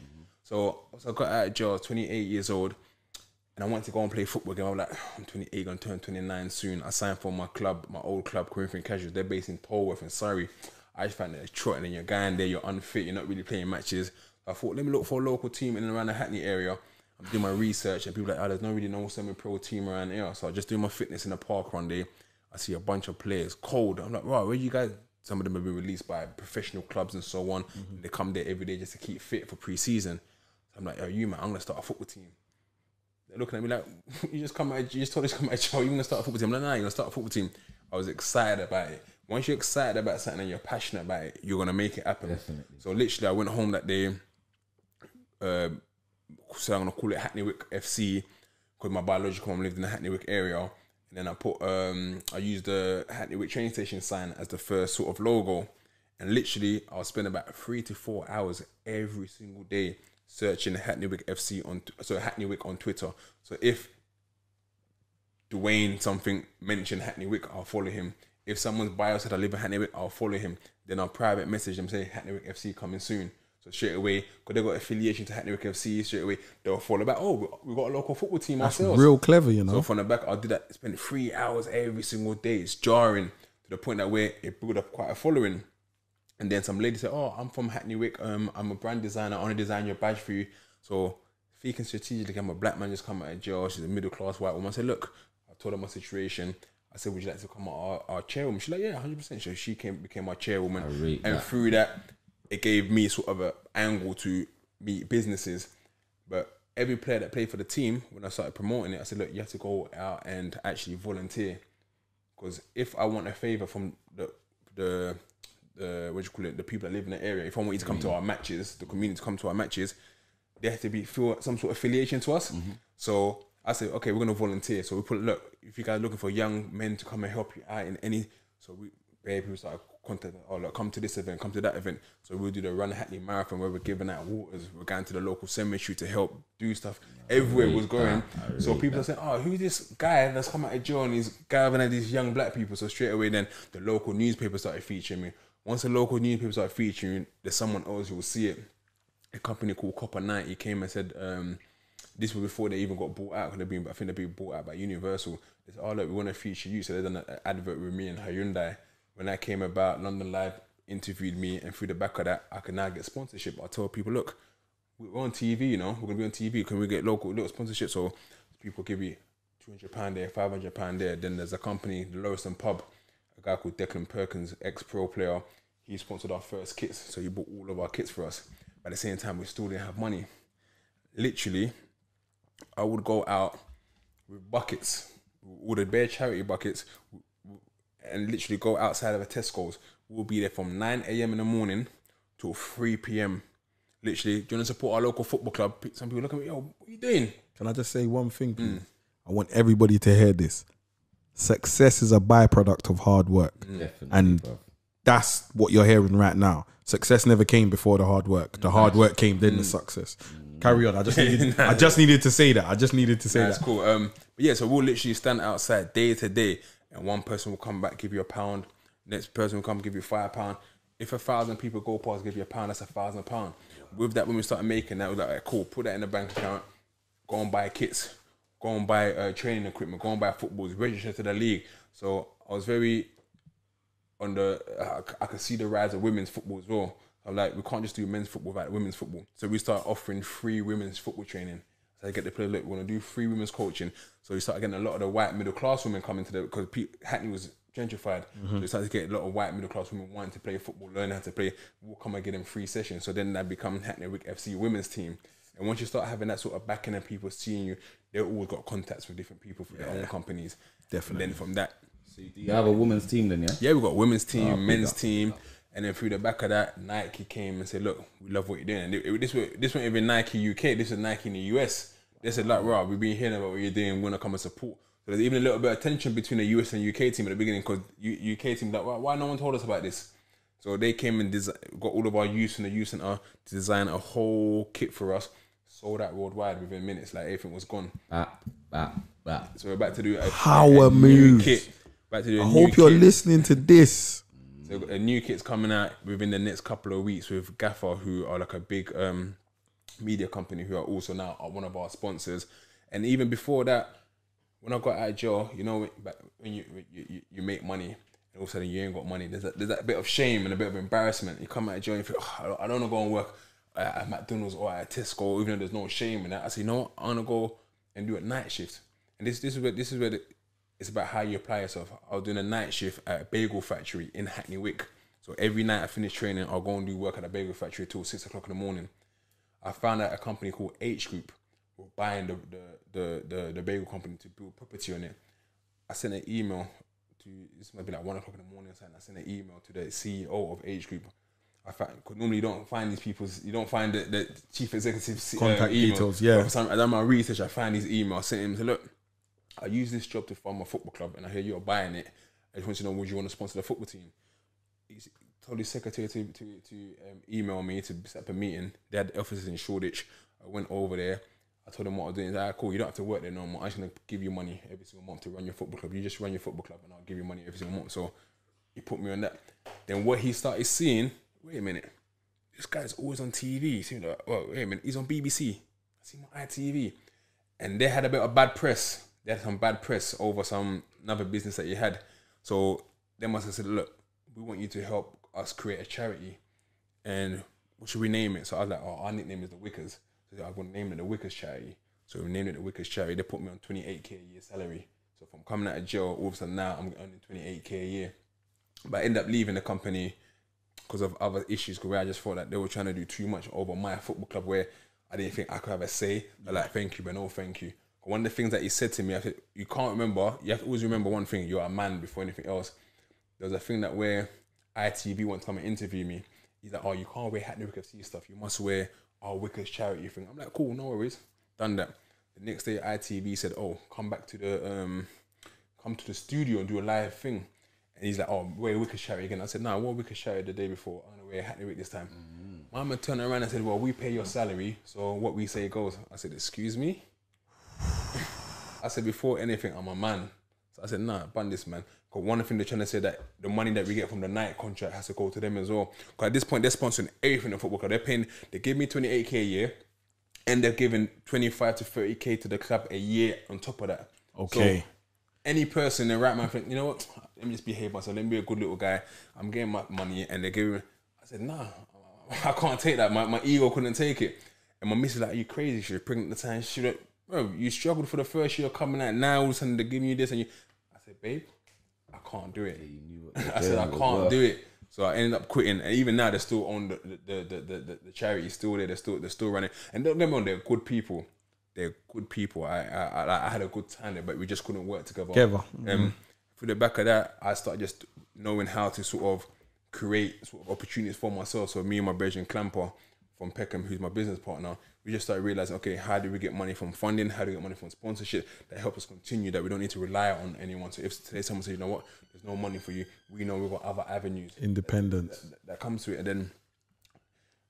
So, so I got out of jail, I 28 years old, and I wanted to go and play football again. I'm like, ah, I'm 28, gonna turn 29 soon. I signed for my club, my old club, Corinthian Casuals. They're based in Tolworth and Surrey. I just found that they're trotting and you're going there, you're unfit, you're not really playing matches. I thought, let me look for a local team in and around the Hackney area. I'm doing my research and people like, oh, there's no really no semi-pro team around here. So I just do my fitness in the park one day. I see a bunch of players cold. I'm like, right, where you guys? Some of them have been released by professional clubs and so on. They come there every day just to keep fit for pre-season. I'm like, oh, you man, I'm gonna start a football team. They're looking at me like, [LAUGHS] you just come out, you just told us to come out, Joe, you're gonna start a football team. I'm like, nah, you're gonna start a football team. I was excited about it. Once you're excited about something and you're passionate about it, you're gonna make it happen. Definitely. So literally, I went home that day. Uh, so I'm gonna call it Hackney Wick FC because my biological mom lived in the Hackney Wick area. Then I put, um, I used the Hackney train station sign as the first sort of logo. And literally, I'll spend about three to four hours every single day searching Hackney FC on, so Hackney Wick on Twitter. So if Dwayne something mentioned Hackney I'll follow him. If someone's bio said I live in Hackney I'll follow him. Then I'll private message them say Hackney FC coming soon. So straight away, because they got affiliation to Hackney Wick FC, straight away they'll follow back. Oh, we got a local football team That's ourselves. real clever, you know. So from the back, I did that. Spent three hours every single day. It's jarring to the point that where it built up quite a following. And then some lady said, "Oh, I'm from Hackney Wick. Um, I'm a brand designer. I want to design your badge for you." So thinking strategically, I'm a black man just come out of jail. She's a middle class white woman. I said, "Look," I told her my situation. I said, "Would you like to come our, our chairwoman?" She's like, "Yeah, 100." percent So she came became my chairwoman, I rate and that. through that, it gave me sort of an angle to meet businesses. But every player that played for the team, when I started promoting it, I said, "Look, you have to go out and actually volunteer." Because if I want a favor from the the the what do you call it, the people that live in the area, if I want you to come to mm. our matches, the community to come to our matches, they have to be feel some sort of affiliation to us. Mm-hmm. So I said, okay, we're gonna volunteer. So we put look, if you guys are looking for young men to come and help you out in any, so we bare people started contacting, oh look, come to this event, come to that event. So we'll do the Run Hackney Marathon where we're giving out waters, we're going to the local cemetery to help do stuff. Everywhere was going. So people are saying, oh, who's this guy that's come out of jail and he's gathering these young black people? So straight away, then the local newspaper started featuring me. Once the local newspaper started featuring, there's someone else who will see it. A company called Copa90 came and said, um, this was before they even got bought out. They've been, I think they've been bought out by Universal. They said, oh, look, we want to feature you. So they done an advert with me and Hyundai. When that came about, London Live interviewed me, and through the back of that, I could now get sponsorship. I told people, look, we're on TV, you know, we're gonna be on TV. Can we get local little sponsorship? So people give you two hundred pound there, five hundred pound there. Then there's a company, the Loweston Pub, a guy called Declan Perkins, ex pro player. He sponsored our first kits, so he bought all of our kits for us. At the same time, we still didn't have money. Literally, I would go out with buckets, all the bare charity buckets, and literally go outside of a Tesco's. We'll be there from 9 a.m. in the morning till 3 p.m. Literally, do you want to support our local football club? Some people look at me, yo, what are you doing? Can I just say one thing? please? Mm. I want everybody to hear this. Success is a byproduct of hard work. Mm. Definitely, And bruv. that's what you're hearing right now. Success never came before the hard work. The hard work came then the mm. success. Carry on. I just needed [LAUGHS] I just needed to say that. I just needed to say That's that. cool. Um, yeah, so we'll literally stand outside day to day, and one person will come back, give you a pound. Next person will come, give you five pound. If a thousand people go past, give you a pound. That's a thousand pound. With that, when we started making that, was like, "Alright, cool. Put that in the bank account. Go and buy kits. Go and buy uh, training equipment. Go and buy footballs. Register to the league. So I was very on the I, I could see the rise of women's football as well. I'm like, we can't just do men's football without women's football. So we start offering free women's football training. So I get the player, look, we're gonna do free women's coaching. So you started getting a lot of the white middle class women coming to the because Hackney was gentrified. So mm-hmm. we started to get a lot of white middle class women wanting to play football, learn how to play. We'll come and get them free sessions. So then that become Hackney Wick FC women's team. And once you start having that sort of backing and people seeing you, they always got contacts with different people for their own companies. Definitely. And then from that, So do you have a women's team then, yeah? yeah, we've got women's team, Oh, men's up. Team, and then through the back of that, Nike came and said, "Look, we love what you're doing." And it, it- this was this wasn't even Nike UK. This is Nike in the US. They said, "Like, Rob, we've been hearing about what you're doing. We want to come and support." So there's even a little bit of tension between the US and UK team at the beginning because UK team like, why, why no one told us about this? So they came and desi- got all of our youth in the youth center to design a whole kit for us. Sold out worldwide within minutes. Like everything was gone. Bap, bap, bap. So we're about to do a, Power a new moves. kit. About to do a I hope you're kit. listening to this. So a new kit's coming out within the next couple of weeks with Gaffer, who are like a big um, media company who are also now one of our sponsors. And even before that, when I got out of jail, you know, when- you you, you, make money and all of a sudden you ain't got money, there's that, there's that bit of shame and a bit of embarrassment. You come out of jail and you think, oh, I don't- want to go and work at, McDonald's or at Tesco, even though there's no shame in that. I say, you know what, I want to go and do a night shift. And this this is where this is where the, it's about how you apply yourself. I was doing a night shift at a bagel factory in Hackney Wick. So every night I finish training, I'll go and do work at a bagel factory till six o'clock in the morning. I found out a company called H Group were buying the the, the, the, the bagel company to build property on it. I sent an email to this might be like one o'clock in the morning. I sent an email to the CEO of H Group. I found cause normally you don't find these people's you don't find the, the chief executive uh, Contact email. details, yeah. I done my research. I found these emails. Sent him to look. I use this job to fund my football club, and I hear you're buying it. I just want to know would you want to sponsor the football team? He told his secretary to to, to um, email me to set up a meeting. They had offices in Shoreditch. I went over there. I told them what I was doing. He's like, "Ah, cool, you don't have to work there no more. I'm just gonna give you money every single month to run your football club. You just run your football club, and I'll give you money every single month. So he put me on that. Then what he started seeing, wait a minute, this guy's always on TV. He like, well, wait a minute, he's on BBC. I see my ITV. And they had a bit of bad press. They had some bad press over some another business that you had. So they must have said, look, we want you to help us create a charity. And what should we name it? So I was like, oh, our nickname is the Wickers. So I'm to name it the Wickers Charity. So we named it the Wickers Charity. They put me on 28k a year salary. So from coming out of jail, all of a sudden now I'm earning 28k a year. But I ended up leaving the company because of other issues. Because I just thought that they were trying to do too much over my football club, where I didn't think I could have a say. But like, thank you, but no, thank you. One of the things that he said to me, I said, you can't remember. You have to always remember one thing: you're a man before anything else. There was a thing that where ITV wanted to come and interview me. He's like, oh, you can't wear Hackney Wick FC stuff. You must wear our Wickers charity thing. I'm like, cool, no worries. Done that. The next day, ITV said, oh, come back to the um, come to the studio and do a live thing. And he's like, oh, wear Wickers charity again. I said, no, I wore Wickers charity the day before. I'm gonna wear Hackney Wick this time. My man turned around and said, well, we pay your salary, so what we say goes. I said, excuse me. I said, before anything, I'm a man. So I said, nah, ban this man. Because one thing they're trying to say that the money that we get from the Nike contract has to go to them as well. Because at this point, they're sponsoring everything in football club. They're paying, they give me 28k a year, and they're giving 25 to 30k to the club a year on top of that. Okay. So any person in the right mind think, you know what, let me just behave myself, let me be a good little guy. I'm getting my money, and they're giving. I said, nah, [LAUGHS] I can't take that. My, my ego couldn't take it. And my missus like, are you crazy? She was pregnant at the time. She like, bro, you struggled for the first year coming out. Now all of a sudden they're giving you this, and you. I said, babe, I can't do it. [LAUGHS] I said, I can't do it. So I ended up quitting, and even now they're still on the the the the, the, the charity is still there. They're still they're still running, and don't get me wrong, they're good people. They're good people. I I, I, I had a good time there, but we just couldn't work together. Together. Um, for the back of that, I started just knowing how to sort of create sort of opportunities for myself. So me and my brethren Clamper from Peckham, who's my business partner, we just started realizing, okay, how do we get money from funding? How do we get money from sponsorship that help us continue? That we don't need to rely on anyone. So if today someone says, you know what, there's no money for you, we know we've got other avenues Independence. that, that comes to it. And then,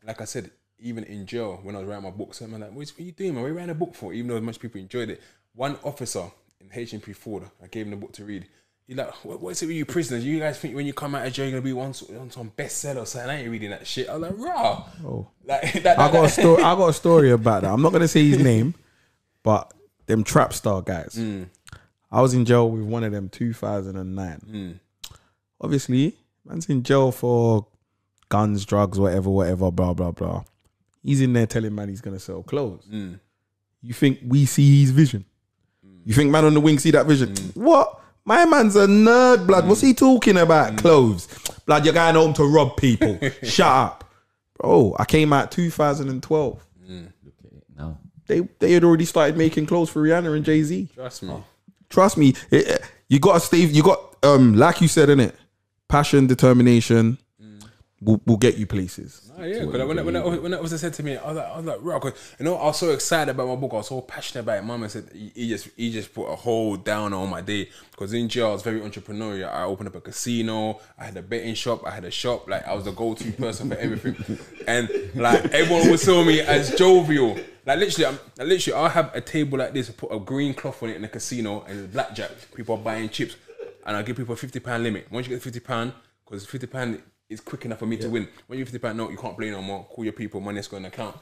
like I said, even in jail, when I was writing my book, someone like, what are you doing, man? You writing a book for? Even though much people enjoyed it. One officer in HMP Ford, I gave him the book to read. He's like, what, what is it with you prisoners? You guys think when you come out of jail, you're going to be one, on some bestseller or something? I ain't reading that shit. I'm like, raw. Oh. Like, [LAUGHS] that, I that- got a story. I got a story [LAUGHS] about that. I'm not gonna say his name, but them trap star guys. Mm. I was in jail with one of them 2009. Mm. Obviously, man's in jail for guns, drugs, whatever, whatever, blah blah blah. He's in there telling man he's gonna sell clothes. Mm. You think we see his vision? You think man on the wing see that vision? What? My man's a nerd, blood. What's he talking about? Clothes, blood. You're going home to rob people. [LAUGHS] Shut up, bro. I came out 2012. Look at it now. They they had already started making clothes for Rihanna and Jay Z. Trust me. Trust me, it- it- you got to stay. You got um, like you said in it, passion, determination. Will, will get you places. Oh, yeah, because when, that- when, that- when that was said to me, I was like, I was like, right, you know, I was so excited about my book. I was so passionate about it. Mama said he, just he just put a whole down on my day because in jail I was very entrepreneurial. I opened up a casino. I had a betting shop. I had a shop. Like I was the go to person for everything, [LAUGHS] and like everyone would saw me as jovial. Like literally, I'm like, literally, I'll have a table like this, put a green cloth on it in a casino, and blackjack. People are buying chips, and I give people a fifty pound limit. Once you get fifty pound, because fifty pound is quick enough for me to win. When you fifty pound note, you can't play no more. Call your people, money's going to account.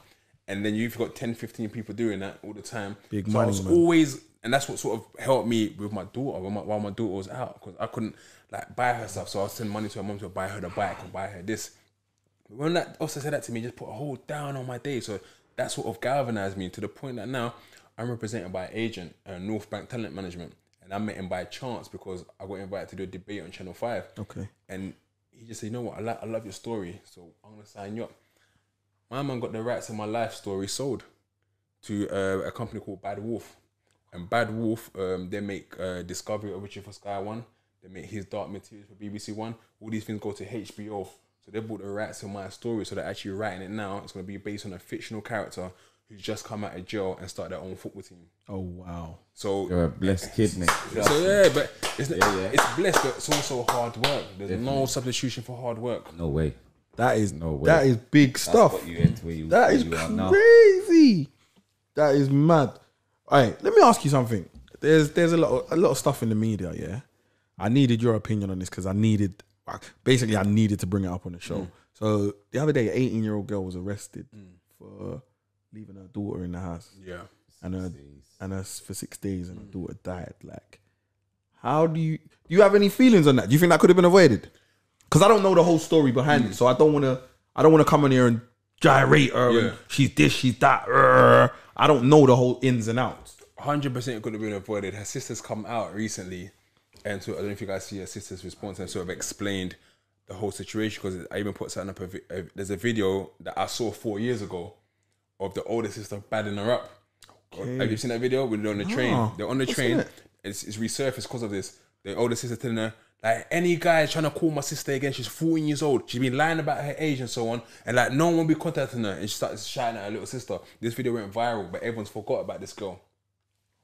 And then you've got 10, 15 people doing that all the time. Big so I money, was man. always, and that's what sort of helped me with my daughter while my, while my daughter was out because I couldn't like buy her stuff. So I was sending money to her mom to buy her the bike and buy her this. But when that also said that to me, just put a whole down on my day. So that sort of galvanized me to the point that now I'm represented by an agent, uh, North Bank Talent Management, and I met him by chance because I got invited to do a debate on Channel Five. Okay. And he just said, you know what, I, like, I love your story, so I'm gonna sign you up. My man got the rights of my life story sold to uh, a company called Bad Wolf. And Bad Wolf, um, they make uh, Discovery of Witches for Sky One. They make his Dark Materials for BBC One. All these things go to HBO. So they bought the rights to my story. So they're actually writing it now. It's to be based on a fictional character who's just come out of jail and started their own football team. Oh wow. So You're a blessed kid, mate. so yeah, but it's Yeah, yeah. it's blessed, but it's also hard work. There's no substitution for hard work. No way. That is No way. that is big stuff. Got you into where you, That where is you are now. crazy. That is mad. All right, let me ask you something. There's there's a lot of, a lot of stuff in the media. Yeah, I needed your opinion on this because I needed basically I needed to bring it up on the show. Mm. So the other day, an 18 year old girl was arrested for leaving her daughter in the house, Yeah. and her and her for six days, and her mm. daughter died. Like, how do you do? You have any feelings on that? Do you think that could have been avoided? Because I don't know the whole story behind it, so I don't want to. I don't want to come in here and gyrate her. Yeah. And she's this, she's that. I don't know the whole ins and outs. hundred percent it could have been avoided. Her sister's come out recently, and so I don't know if you guys see her sister's response and sort of explained the whole situation because I even put something up. A, vi- a, there's a video that I saw four years ago of the older sister badding her up. Have you seen that video? When ah, they're on the train, No. they're on the train. it? It's, it's resurfaced because of this. The older sister telling her. Like any guy trying to call my sister again, she's 14 years old. She's been lying about her age and so on, and like no one will be contacting her. And she starts shouting at her little sister. This video went viral, but everyone's forgot about this girl.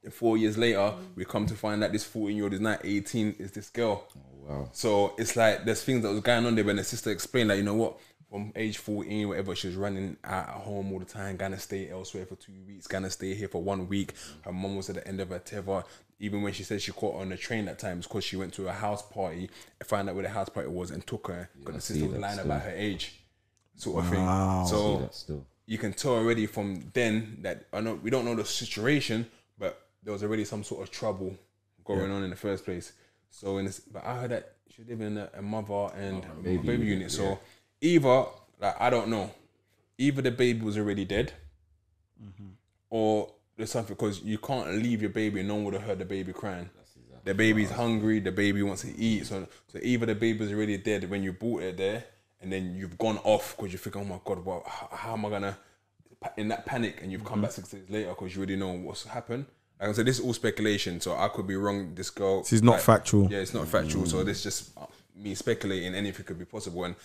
And four years later, we come to find that this 14 year old is not 18, is this girl. Oh, wow. So it's like there's things that was going on there when the sister explained that, you know what, from age 14, whatever, she was running at home all the time, gonna stay elsewhere for two weeks, gonna stay here for one week. Her mom was at the end of her tether. Even when she said she caught on the train at times because she went to a house party, found out where the house party was and took her because the see sister was lying still. about her age. Sort of Wow. thing. So you can tell already from then that I know we don't know the situation, but there was already some sort of trouble going on in the first place. So in this, but I heard that she lived in a, a mother and a baby, baby unit. So either like I don't know, either the baby was already dead, mm-hmm. or there's something because you can't leave your baby and no one would have heard the baby crying. The baby's hungry. The baby wants to eat. So, so either the baby's already dead when you bought it there, and then you've gone off because you think, oh my god, well, how, how am I gonna in that panic? And you've come back mm-hmm. six days later because you already know what's happened. Like I said, this is all speculation, so I could be wrong. This girl, This is not like, factual. Yeah, it's not factual. So mm. this is just uh, me speculating. Anything could be possible, and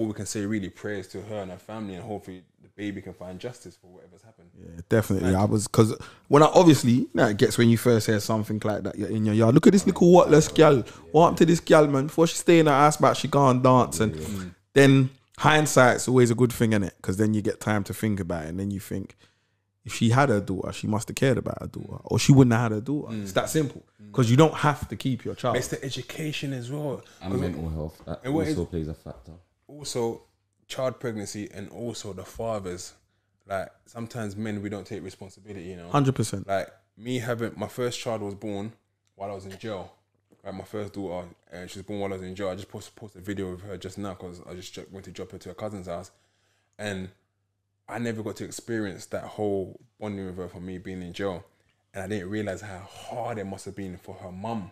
all we can say really prayers to her and her family, and hopefully the baby can find justice for whatever's happened. Yeah, definitely. I was because when I obviously you know, it gets when you first hear something like that you're in your yard. Look at this little whatless gal. What happened to this gal, man? Before she stay in her ass back, she go and dance, and mm. then hindsight's always a good thing, in it? Because then you get time to think about it, and then you think if she had her daughter, she must have cared about her daughter, or she wouldn't have had her daughter. It's mm. that simple. Mm. Because you don't have to keep your child. It's the education as well. And mental health. That also is- plays a factor. Also child pregnancy and also the fathers like sometimes men we don't take responsibility you know? Hundred percent. like me having my first child was born while I was in jail. Like my first daughter and she was born while I was in jail. I just posted, posted a video of her just now because I just went to drop her to her cousin's house. And I never got to experience that whole bonding with her for me being in jail. And I didn't realize how hard it must have been for her mum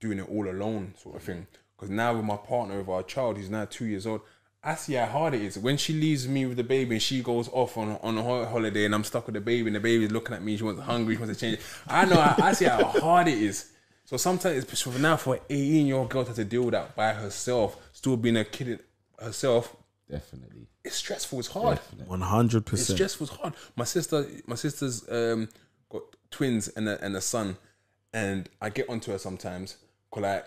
doing it all alone, sort of thing. Because now with my partner, with our child, who's now two years old, I see how hard it is. When she leaves me with the baby and she goes off on on a holiday and I'm stuck with the baby and the baby's looking at me, she wants hungry, she wants to change. I know, I, I see how [LAUGHS] hard it is. So sometimes it's for now for an 18 year old girl to have to deal with that by herself, still being a kid herself, Definitely. it's stressful. It's hard. One hundred percent. It's stressful. It's hard. My sister, my sister's um, got twins and a, and a son, and I get onto her sometimes. Cause like,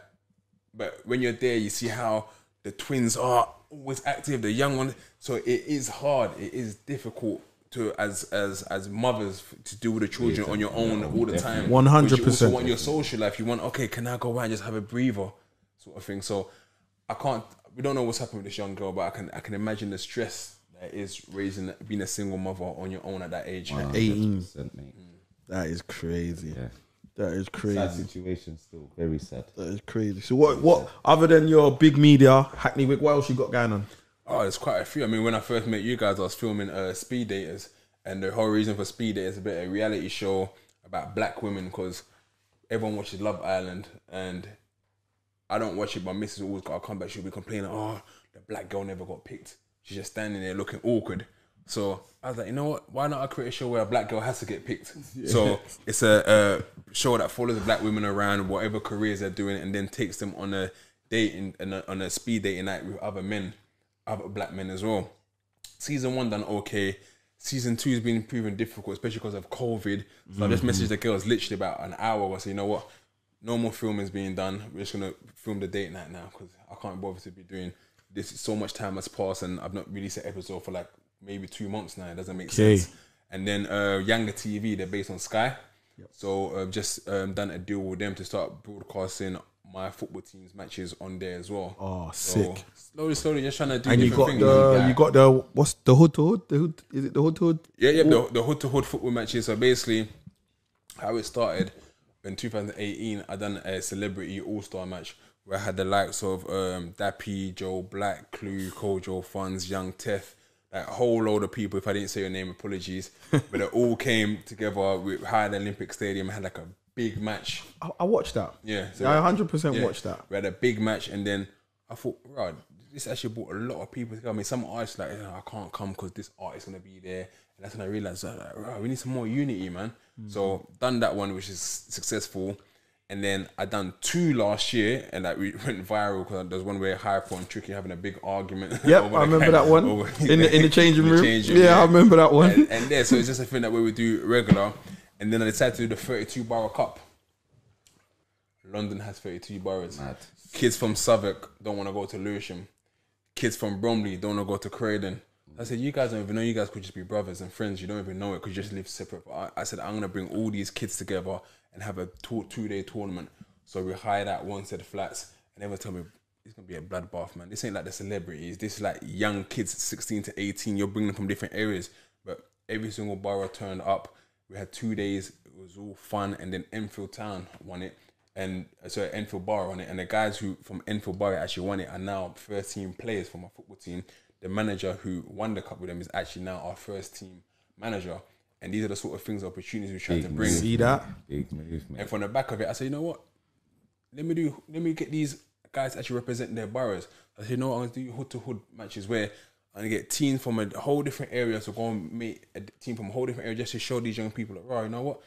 but when you're there, you see how the twins are always active. The young one, so it is hard. It is difficult to as as as mothers to deal with the children on your own all the time. 100%. You want your social life. You want okay, can I go out and just have a breather, sort of thing. So I can't. We don't know what's happening with this young girl, but I can I can imagine the stress that is raising being a single mother on your own at that age. Eighteen. 100%, mate. That is crazy. Yeah. That is crazy. Sad crazy. situation still. Very sad. That is crazy. So what? What other than your big media, Hackney Wick? What else you got going on? Oh, there's quite a few. I mean, when I first met you guys, I was filming uh, Speed Daters, and the whole reason for Speed Daters is a bit of a reality show about black women because everyone watches Love Island, and I don't watch it. My missus always got to come back. She'll be complaining, "Oh, the black girl never got picked. She's just standing there looking awkward." So I was like, you know what? Why not I create a show where a black girl has to get picked? [LAUGHS] So it's a, a show that follows black women around whatever careers they're doing, and then takes them on a dating and on a speed dating night with other men, other black men as well. Season one done okay. Season two has been proven difficult, especially because of COVID. So I just mm-hmm. messaged the girls literally about an hour ago. So you know what? No more filming is being done. We're just gonna film the date night now because I can't bother to be doing this. So much time has passed, and I've not released an episode for like maybe two months now. It doesn't make Okay. sense. And then uh, Younger TV, they're based on Sky. So I've just um, done a deal with them to start broadcasting my football team's matches on there as well. Oh, So sick. slowly, slowly, just trying to do And you got things. the Yeah. you got the what's the hood to hood? The hood is it the hood to hood? Yeah, yeah, the, the hood to hood football matches. So basically, how it started in 2018, I done a celebrity all star match where I had the likes of um, Dappy, Joe Black, Clue, Kojo Funds, Young Tef, like a whole load of people. If I didn't say your name, apologies. [LAUGHS] but it all came together. We had Olympic Stadium, had like a big match. I, I watched that. Yeah, so- I hundred percent Yeah. watched that. We had a big match, and then I thought, right, this actually brought a lot of people together. I mean, some artists like, "Oh, I can't come because this artist gonna be there, and that's when I realized, like, right, we need some more unity, man. Mm. So done that one, which is successful, and then I done two last year, and like we [LAUGHS] went viral because there's one where Hyper and Tricky having a big argument. Yep, I [LAUGHS] remember guy- that one [LAUGHS] over- in the in the changing in room. changing yeah, I remember that one. and, and there, so it's just a thing that we would do regular. And then I decided to do the 32 borough cup. London has 32 boroughs. Mad. Kids from Southwark don't want to go to Lewisham. Kids from Bromley don't want to go to Croydon. I said, you guys don't even know. You guys could just be brothers and friends. You don't even know it because you just live separate. But I, I said, I'm going to bring all these kids together and have a two, two-day tournament. So we hired out one set of flats and would tell me, it's to be a bloodbath, man. This ain't like the celebrities. This is like young kids, 16 to 18. You're bringing them from different areas. But every single borough turned up. We had two days. It was all fun. And then Enfield Town won it. And uh, so Enfield Borough won it. And the guys who from Enfield Borough actually won it are now first team players for my football team. The manager who won the cup with them is actually now our first team manager. And these are the sort of things, opportunities we're try to bring. See that? Big move, man. And from the back of it, I said, you know what? Let me do. Let me get these guys actually representing their boroughs. I said, you know, what? I'm gonna do hood to hood matches where I'm gonna get teams from a whole different area to go and meet a team from a whole different area just to show these young people, like, right, you know what?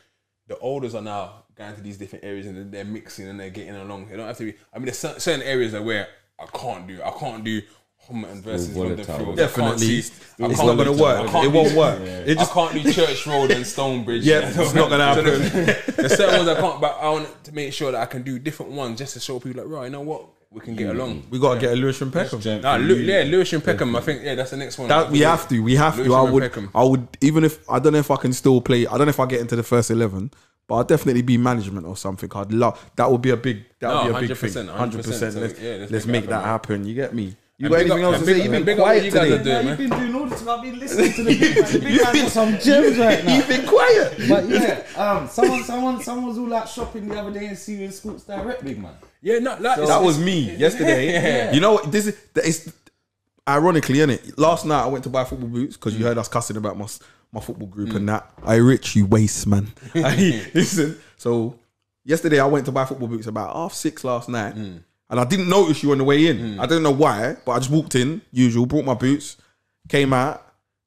The olders are now going to these different areas and they're mixing and they're getting along. They don't have to be. I mean, there's certain areas that where I can't do. I can't do. Homerton versus London volatile. Field. Definitely. I can't It's can't gonna work. Can't It won't work. It just I can't do Church Road and Stonebridge. [LAUGHS] Yeah, it's not gonna [LAUGHS] happen. there's- There's certain ones I can't, but I want to make sure that I can do different ones just to show people like, right, you know what, we can get along. We gotta get a Lewis and Peckham. Nah, in Lew- you. yeah, Lewis and Peckham. I think yeah, that's the next one. That we have to. We have Lewis to. I would. Peckham. I would. Even if I don't know if I can still play. I don't know if I get into the first eleven. But I'll definitely be management or something. I'd love that. Would be a big. That would No, be a big 100%, thing. Hundred 100%. Let's, yeah, let's, let's make make that that happen. You get me? You And got big anything up- else to and say? big You've been big quiet you guys today. are doing, Yeah, man. you've been doing all this. I've been listening to [LAUGHS] the big man. The big man some gems right now. You've been quiet. But yeah, um, someone, someone, someone was all out shopping the other day and seeing Sports Direct, big man. Yeah, no, like, That was me [LAUGHS] yesterday. Yeah. You know? This is that is ironically, isn't it? Last night I went to buy football boots because you mm. heard us cussing about my my football group and mm. that. I rich you waste man. [LAUGHS] I, listen. So yesterday I went to buy football boots about half six last night, mm. And I didn't notice you on the way in. Hmm. I don't know why, but I just walked in, usual, brought my boots, came out,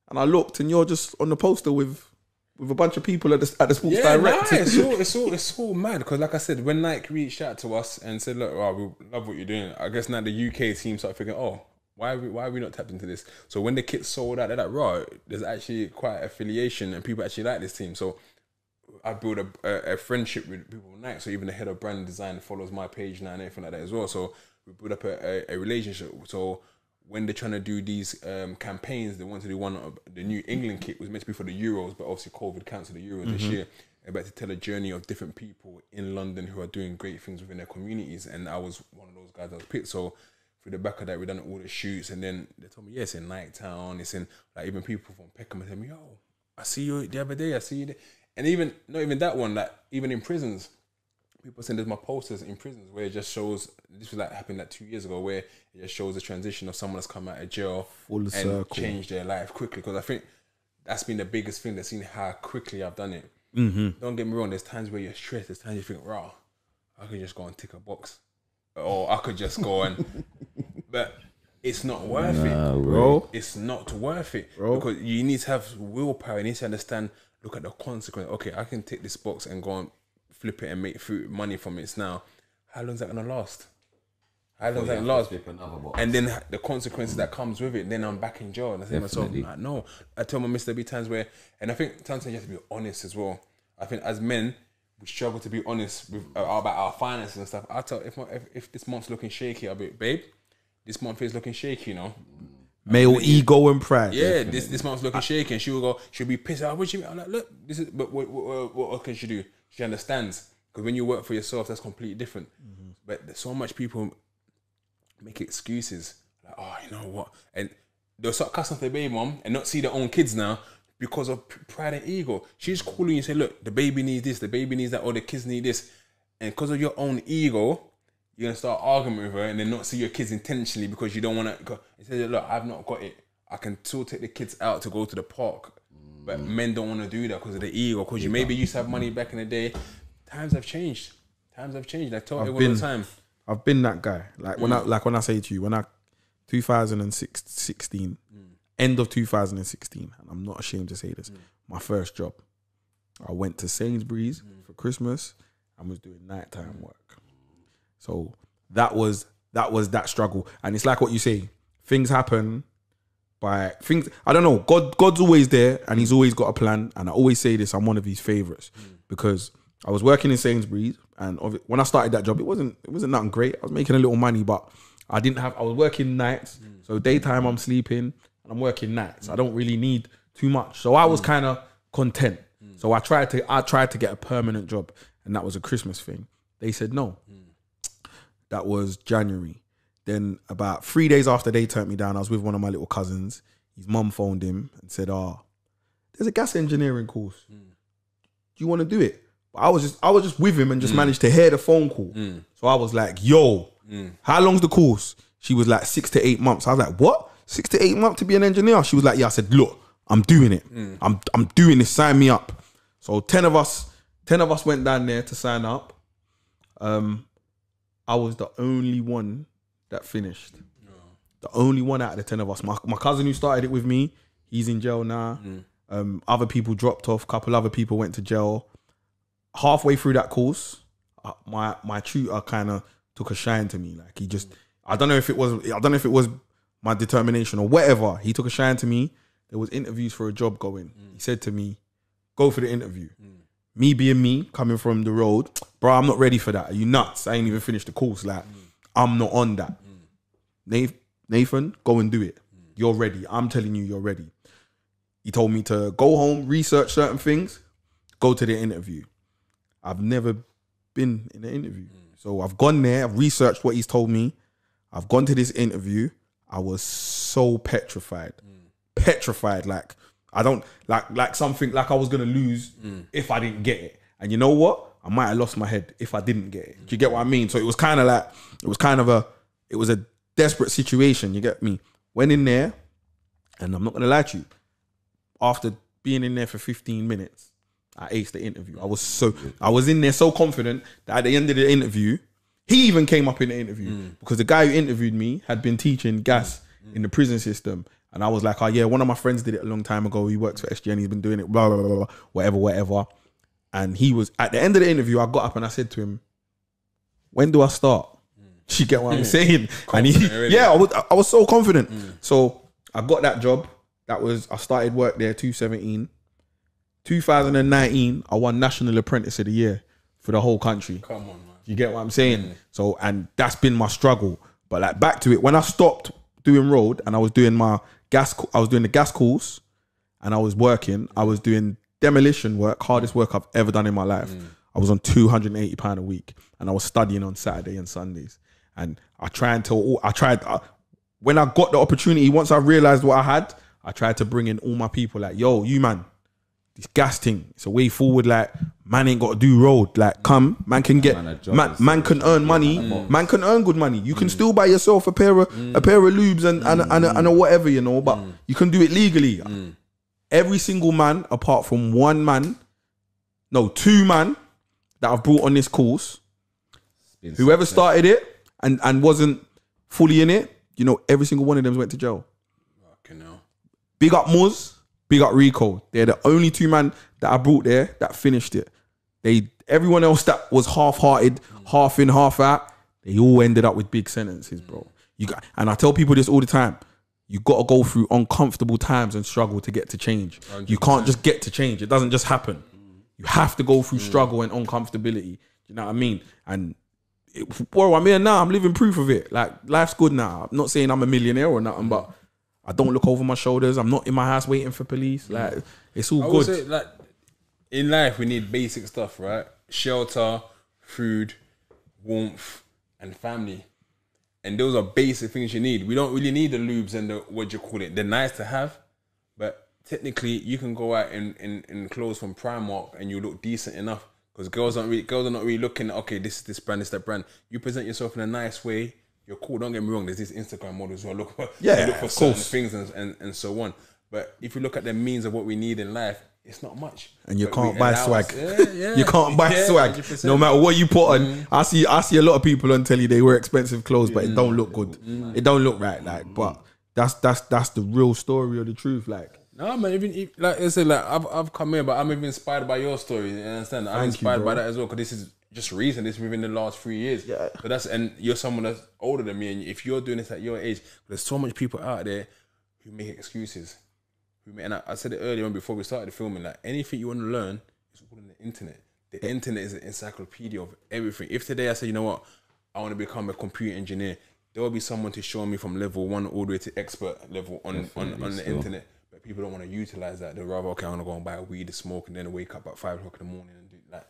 and I looked, and you're just on the poster with. With a bunch of people at the at the Sports Yeah, Direct. nah, it's all [LAUGHS] it's all it's all mad because, like I said, when Nike reached out to us and said, "Look, oh, we love what you're doing," I guess now the UK team started thinking, "Oh, Why are we, why are we not tapped into this? So when the kits sold out, they're like, right, there's actually quite affiliation and people actually like this team. So I build a, a, a friendship with people with Nike. So even the head of brand design follows my page now and everything like that as well. So we build up a, a, a relationship. So when they're trying to do these um, campaigns, they want to do one of the new England kit was meant to be for the Euros, but obviously COVID cancelled the Euros this year. About to tell a journey of different people in London who are doing great things within their communities, and I was one of those guys that was picked. So through the back of that, we done all the shoots, and then they told me, yeah, in Nike Town. It's in like even people from Peckham tell me, yo, I see you the other day. I see you, there. And even not even that one. Like even in prisons, people send us my posters in prisons where it just shows. This was like happened like two years ago, where it just shows the transition of someone that's come out of jail Full and circle. changed their life quickly. Because I think that's been the biggest thing. That's seen how quickly I've done it. Mm-hmm. Don't get me wrong. There's times where you're stressed. There's times you think, "Raw, I could just go and tick a box, or I could just go and." [LAUGHS] but it's not worth it, bro. It's not worth it bro. because you need to have willpower. You need to understand. Look at the consequence. Okay, I can take this box and go and flip it and make food money from it now. How long is that gonna last? How long is that gonna last? Flip another box. And then the consequences that comes with it, then I'm back in jail. And I say to myself, no. I tell my mister be times where, and I think sometimes you have to be honest as well. I think as men, we struggle to be honest with uh, about our finances and stuff. I tell if, my, if if this month's looking shaky, I'll be, babe, this month is looking shaky, you know. Male ego and pride. Yeah, this this month's looking shaky, and she will go. She'll be pissed. Oh, what you mean? I'm like, look, this is. But what what, what, what can she do? She understands because when you work for yourself, that's completely different. Mm-hmm. But there's so much people make excuses like, oh, you know what, and they'll start cussing off their baby mom and not see their own kids now because of pride and ego. She's calling you and say, look, the baby needs this, the baby needs that, or the kids need this, and because of your own ego. You're gonna start arguing with her and then not see your kids intentionally because you don't want to. go and say, "Look, I've not got it. I can still take the kids out to go to the park, but mm. men don't want to do that because of the ego. Because you maybe used to have money mm. back in the day. Times have changed. Times have changed. I tell everyone all been- the time. I've been that guy. Like when I mm. like when I say to you, when I 2016, end of 2016, and I'm not ashamed to say this, my first job. I went to Sainsbury's for Christmas and was doing nighttime work. So that was that was that struggle. And it's like what you say, things happen by things I don't know. God God's always there and he's always got a plan. And I always say this, I'm one of his favorites because I was working in Sainsbury's and when I started that job, it wasn't it wasn't nothing great. I was making a little money, but I didn't have I was working nights. So daytime I'm sleeping and I'm working nights. I don't really need too much. So I was kind of content. So I tried to I tried to get a permanent job and that was a Christmas thing. They said no. That was January. Then about three days after they turned me down, I was with one of my little cousins. His mum phoned him and said, "Ah, there's a gas engineering course. Hmm. Do you want to do it?" But I was just I was just with him and just hmm. managed to hear the phone call. Hmm. So I was like, "Yo, how long's the course?" She was like six to eight months. I was like, "What? Six to eight months to be an engineer?" She was like, "Yeah." I said, "Look, I'm doing it. I'm I'm doing this. Sign me up." So ten of us, ten of us went down there to sign up. Um, I was the only one that finished. The only one out of the ten of us. My my cousin who started it with me, he's in jail now. Um, other people dropped off. couple other people went to jail. Halfway through that course, uh, my my tutor kind of took a shine to me. Like he just, I don't know if it was, I don't know if it was my determination or whatever. He took a shine to me. There was interviews for a job going. He said to me, "Go for the interview." me being me, coming from the road, bro, I'm not ready for that. Are you nuts? I ain't even finished the course. Like, I'm not on that. Nathan, Nathan, go and do it. You're ready. I'm telling you, you're ready. He told me to go home, research certain things, go to the interview. I've never been in an interview. So I've gone there, I've researched what he's told me. I've gone to this interview. I was so petrified. Petrified. Like, I don't like like something like I was gonna lose if I didn't get it. And you know what? I might have lost my head if I didn't get it. Do you get what I mean? So it was kind of like it was kind of a it was a desperate situation. You get me? Went in there, and I'm not gonna lie to you. After being in there for 15 minutes, I aced the interview. I was so I was in there so confident that at the end of the interview, he even came up in the interview mm. because the guy who interviewed me had been teaching gas mm. in the prison system. And I was like, oh yeah, one of my friends did it a long time ago. He works for SGN. He's been doing it, blah, blah, blah, blah, whatever, whatever. And he was, at the end of the interview, I got up and I said to him, when do I start? Do [LAUGHS] you get what I'm mm. saying? And he, already. yeah, I was, I was so confident. Mm. So I got that job. That was I started work there 2017. 2019, I won National Apprentice of the Year for the whole country. Come on, man. You get what I'm saying? Mm. So, and that's been my struggle. But like back to it, when I stopped doing road and I was doing my gas, I was doing the gas course, and I was working. I was doing demolition work, hardest work I've ever done in my life. I was on 280 pound a week, and I was studying on Saturday and Sundays. And I tried until all, I tried. I, when I got the opportunity, once I realized what I had, I tried to bring in all my people. Like, yo, you man, this gas thing. It's a way forward. Like, man ain't got to do road. Like, come, man can get, Man, man, man can earn money. Man can earn good money. You can still buy yourself a pair of a pair of lubes and and, and, and a whatever you know, but you can do it legally. Every single man, apart from one man, no, two man that I've brought on this course, whoever started it and and wasn't fully in it, you know, every single one of them went to jail. Fucking hell. Big up Muz, big up Rico. They're the only two man that I brought there that finished it. They everyone else that was half hearted, half in, half out, they all ended up with big sentences, bro. You got and I tell people this all the time. You gotta go through uncomfortable times and struggle to get to change. You can't just get to change. It doesn't just happen. You have to go through struggle and uncomfortability. You know what I mean? And it, bro, I'm here now. I'm living proof of it. Like life's good now. I'm not saying I'm a millionaire or nothing, but I don't look over my shoulders. I'm not in my house waiting for police. Like it's all I good. say, like, in life, we need basic stuff, right? Shelter, food, warmth, and family. And those are basic things you need. We don't really need the lubes and the what you call it. They're nice to have, but technically, you can go out in, in, in clothes from Primark and you look decent enough. Because girls aren't really girls are not really looking. Okay, this is this brand, this is that brand. You present yourself in a nice way. You're cool. Don't get me wrong. There's these Instagram models who are look for Yeah, look for certain course. things and, and and so on. But if you look at the means of what we need in life, it's not much. and you But can't buy swag. [LAUGHS] Yeah, yeah. you can't buy Yeah, swag. 100%. No matter what you put on. Mm-hmm. I see I see a lot of people on telly they wear expensive clothes, but it don't look good. Mm-hmm. It don't look right. Like, but that's that's that's the real story or the truth. Like, No man, even if, like I said, like I've I've come here, but I'm even inspired by your story. You understand? I'm Thank you, inspired by that as well because this is just recent. This is within the last three years. Yeah. But that's and you're someone that's older than me, and if you're doing this at your age, there's so much people out there who make excuses. And I, I said it earlier on before we started filming. Like anything you want to learn is all on the internet. The internet is an encyclopedia of everything. If today I say, you know what, I want to become a computer engineer, there will be someone to show me from level one all the way to expert level on on, on the still. internet. But people don't want to utilize that. They'd rather okay, I want to go and buy a weed to smoke and then wake up at five o'clock in the morning and do like.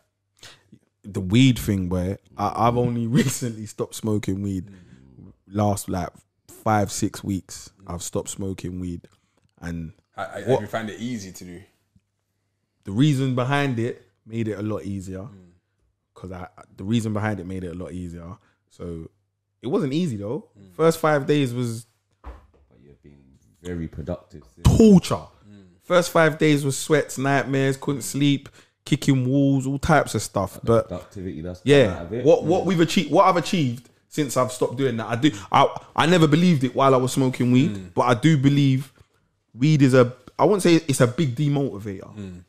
the weed thing, where I've only [LAUGHS] recently stopped smoking weed. Last like five six weeks, I've stopped smoking weed, and I, I, What- you find it easy to do. the reason behind it made it a lot easier because I the reason behind it made it a lot easier. So it wasn't easy though. Mm. First five days was But you've been very productive. since. torture. Mm. First five days was sweats, nightmares, couldn't sleep, kicking walls, all types of stuff. But Productivity. That's yeah, out of it. what what we've achieved, what I've achieved since I've stopped doing that, I do. I I never believed it while I was smoking weed, mm. but I do believe weed is a. I wouldn't say it's a big demotivator hmm.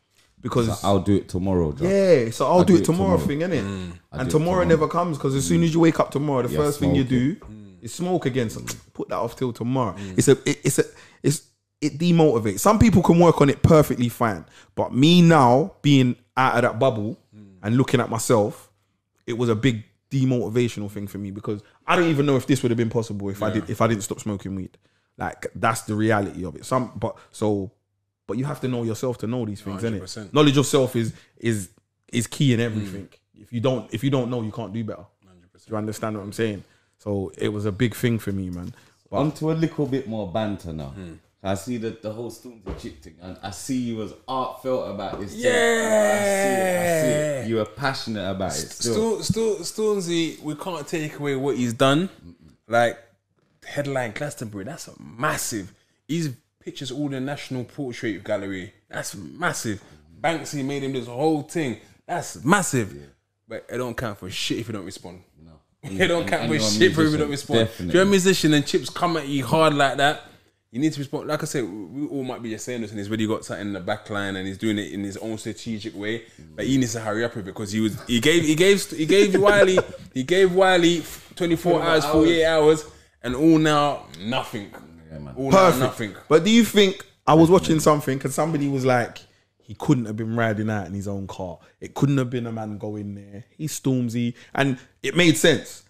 because I'll do it tomorrow. Joe. Yeah, so I'll, I'll do, do it it tomorrow, tomorrow. thing, innit? Hmm. I'll and tomorrow tomorrow. never comes because as soon as you wake up tomorrow, the You're first thing you do smoking. Hmm. is smoke again. So put that off till tomorrow. It's a, it, it's a, it's it demotivates. Some people can work on it perfectly fine, but me now being out of that bubble and looking at myself, it was a big demotivational thing for me because I don't even know if this would have been possible if I did if I didn't stop smoking weed. Like that's the reality of it. Some but so but you have to know yourself to know these things, innit? 100%. Knowledge of self is is is key in everything. If you don't if you don't know, you can't do better. Do you understand what I'm saying? So it was a big thing for me, man. But Onto a little bit more banter now. Hmm. I see that the whole Stormzy chip thing, and I see you was heartfelt about this. Yeah. I see it. I see it. You were passionate about it. Still, Still, still, Stormzy, we can't take away what he's done. Like headline Glastonbury, that's massive. His pictures all in the National Portrait Gallery. That's massive. Banksy made him this whole thing. That's massive. But it don't count for shit if you don't respond. no. [LAUGHS] It don't count for shit if you don't respond. If you're a musician and chips come at you hard like that, you need to respond. Like I said, we all might be just saying this, and he's really got something in the back line, and he's doing it in his own strategic way. But he needs to hurry up with it because he was he gave he gave he gave Wiley He gave Wiley 24 hours, 48 hours, and all now nothing. man. All now Perfect. nothing. But do you think I was watching something and somebody was like, he couldn't have been riding out in his own car. It couldn't have been a man going there. He's Stormzy, and it made sense.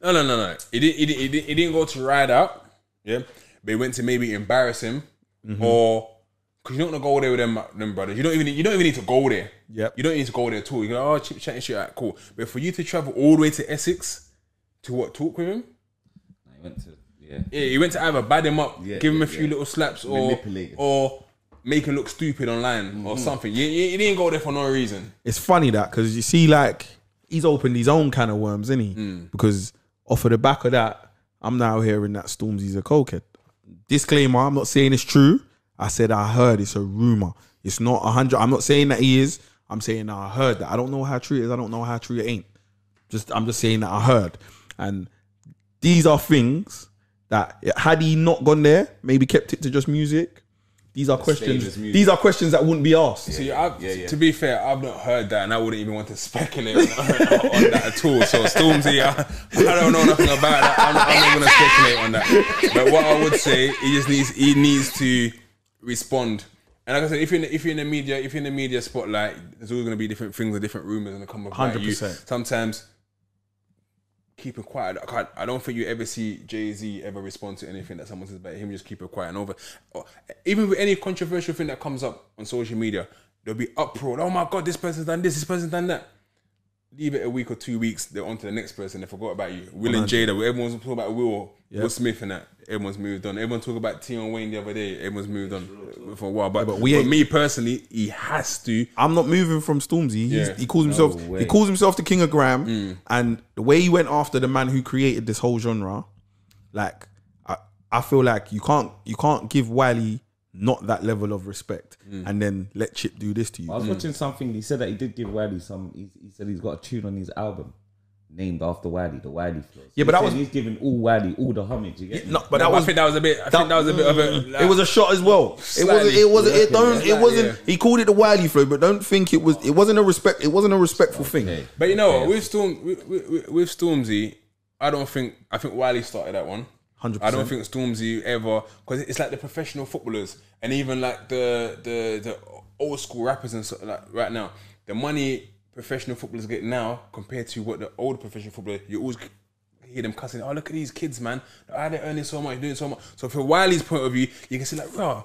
No, no, no, no. He didn't. He didn't. He didn't, he didn't go to ride out. Yeah, but he went to maybe embarrass him, Mm-hmm. or because you don't want to go there with them, them brothers. You don't even. You don't even need to go there. Yep. You don't need to go there at all. You go, oh, chip chatting shit, alright, cool. But for you to travel all the way to Essex to what talk with him, I went to yeah. yeah, he went to either bad him up, Yeah, give him yeah, a few yeah. little slaps, or Manipulate him. or make him look stupid online Mm-hmm. or something. You, you, you didn't go there for no reason. It's funny that because you see, like he's opened his own kind of worms, isn't he? Mm. Because off of the back of that, I'm now hearing that Stormzy's a cokehead. Disclaimer: I'm not saying it's true. I said I heard it's a rumor. It's not a hundred. I'm not saying that he is. I'm saying I heard that. I don't know how true it is. I don't know how true it ain't. Just I'm just saying that I heard. And these are things that had he not gone there, maybe kept it to just music. These are questions. These are questions that wouldn't be asked. See, I've, yeah, yeah. to be fair, I've not heard that, and I wouldn't even want to [LAUGHS] speculate on, on that at all. So Stormzy, I, I don't know nothing about that. I'm, I'm not going to speculate on that. But what I would say, he just needs he needs to respond. And like I said, if you're in the, if you're in the media, if you're in the media spotlight, there's always going to be different things and different rumors and come about you. 100%. Sometimes keep it quiet. I, can't, I don't think you ever see Jay Z ever respond to anything that someone says about him. Just keep it quiet and over. or Even with any controversial thing that comes up on social media, there'll be uproar. Oh my god, this person's done this. This person's done that. Leave it a week or two weeks. They're on to the next person. They forgot about you. Will and Jada. Everyone's talking about Will, Will Smith and that. Everyone's moved on. Everyone talking about Tion Wayne the other day. Everyone's moved on for a while. But, but we for ain't- me personally, he has to. I'm not moving from Stormzy. He's, Yeah. He calls himself way. he calls himself the king of grime, mm. and the way he went after the man who created this whole genre, like I, I feel like you can't you can't give Wiley not that level of respect, mm. and then let Chip do this to you. I was mm. watching something. He said that he did give Wiley some. He, he said he's got a tune on his album named after Wiley, the Wiley flows. Yeah, but that was- he's giving all Wiley all the homage. You get me? No, but No, that I think that was a bit. I think that was a bit of a. Mm, it was a shot as well. It wasn't. It wasn't. It don't. yeah, It wasn't. yeah. He called it the Wiley flow, but don't think it was. It wasn't a respect. It wasn't a respectful thing. But you know, Okay, what, with Storm, with, with, with Stormzy, I don't think I think Wiley started that one. 100%. I don't think Stormzy ever because it's like the professional footballers and even like the the the old school rappers and so, like right now, the money professional footballers get now compared to what the old professional footballer you always hear them cussing. Oh, look at these kids, man! Ah, they're earning so much, doing so much. So from Wiley's point of view, you can see like, raw.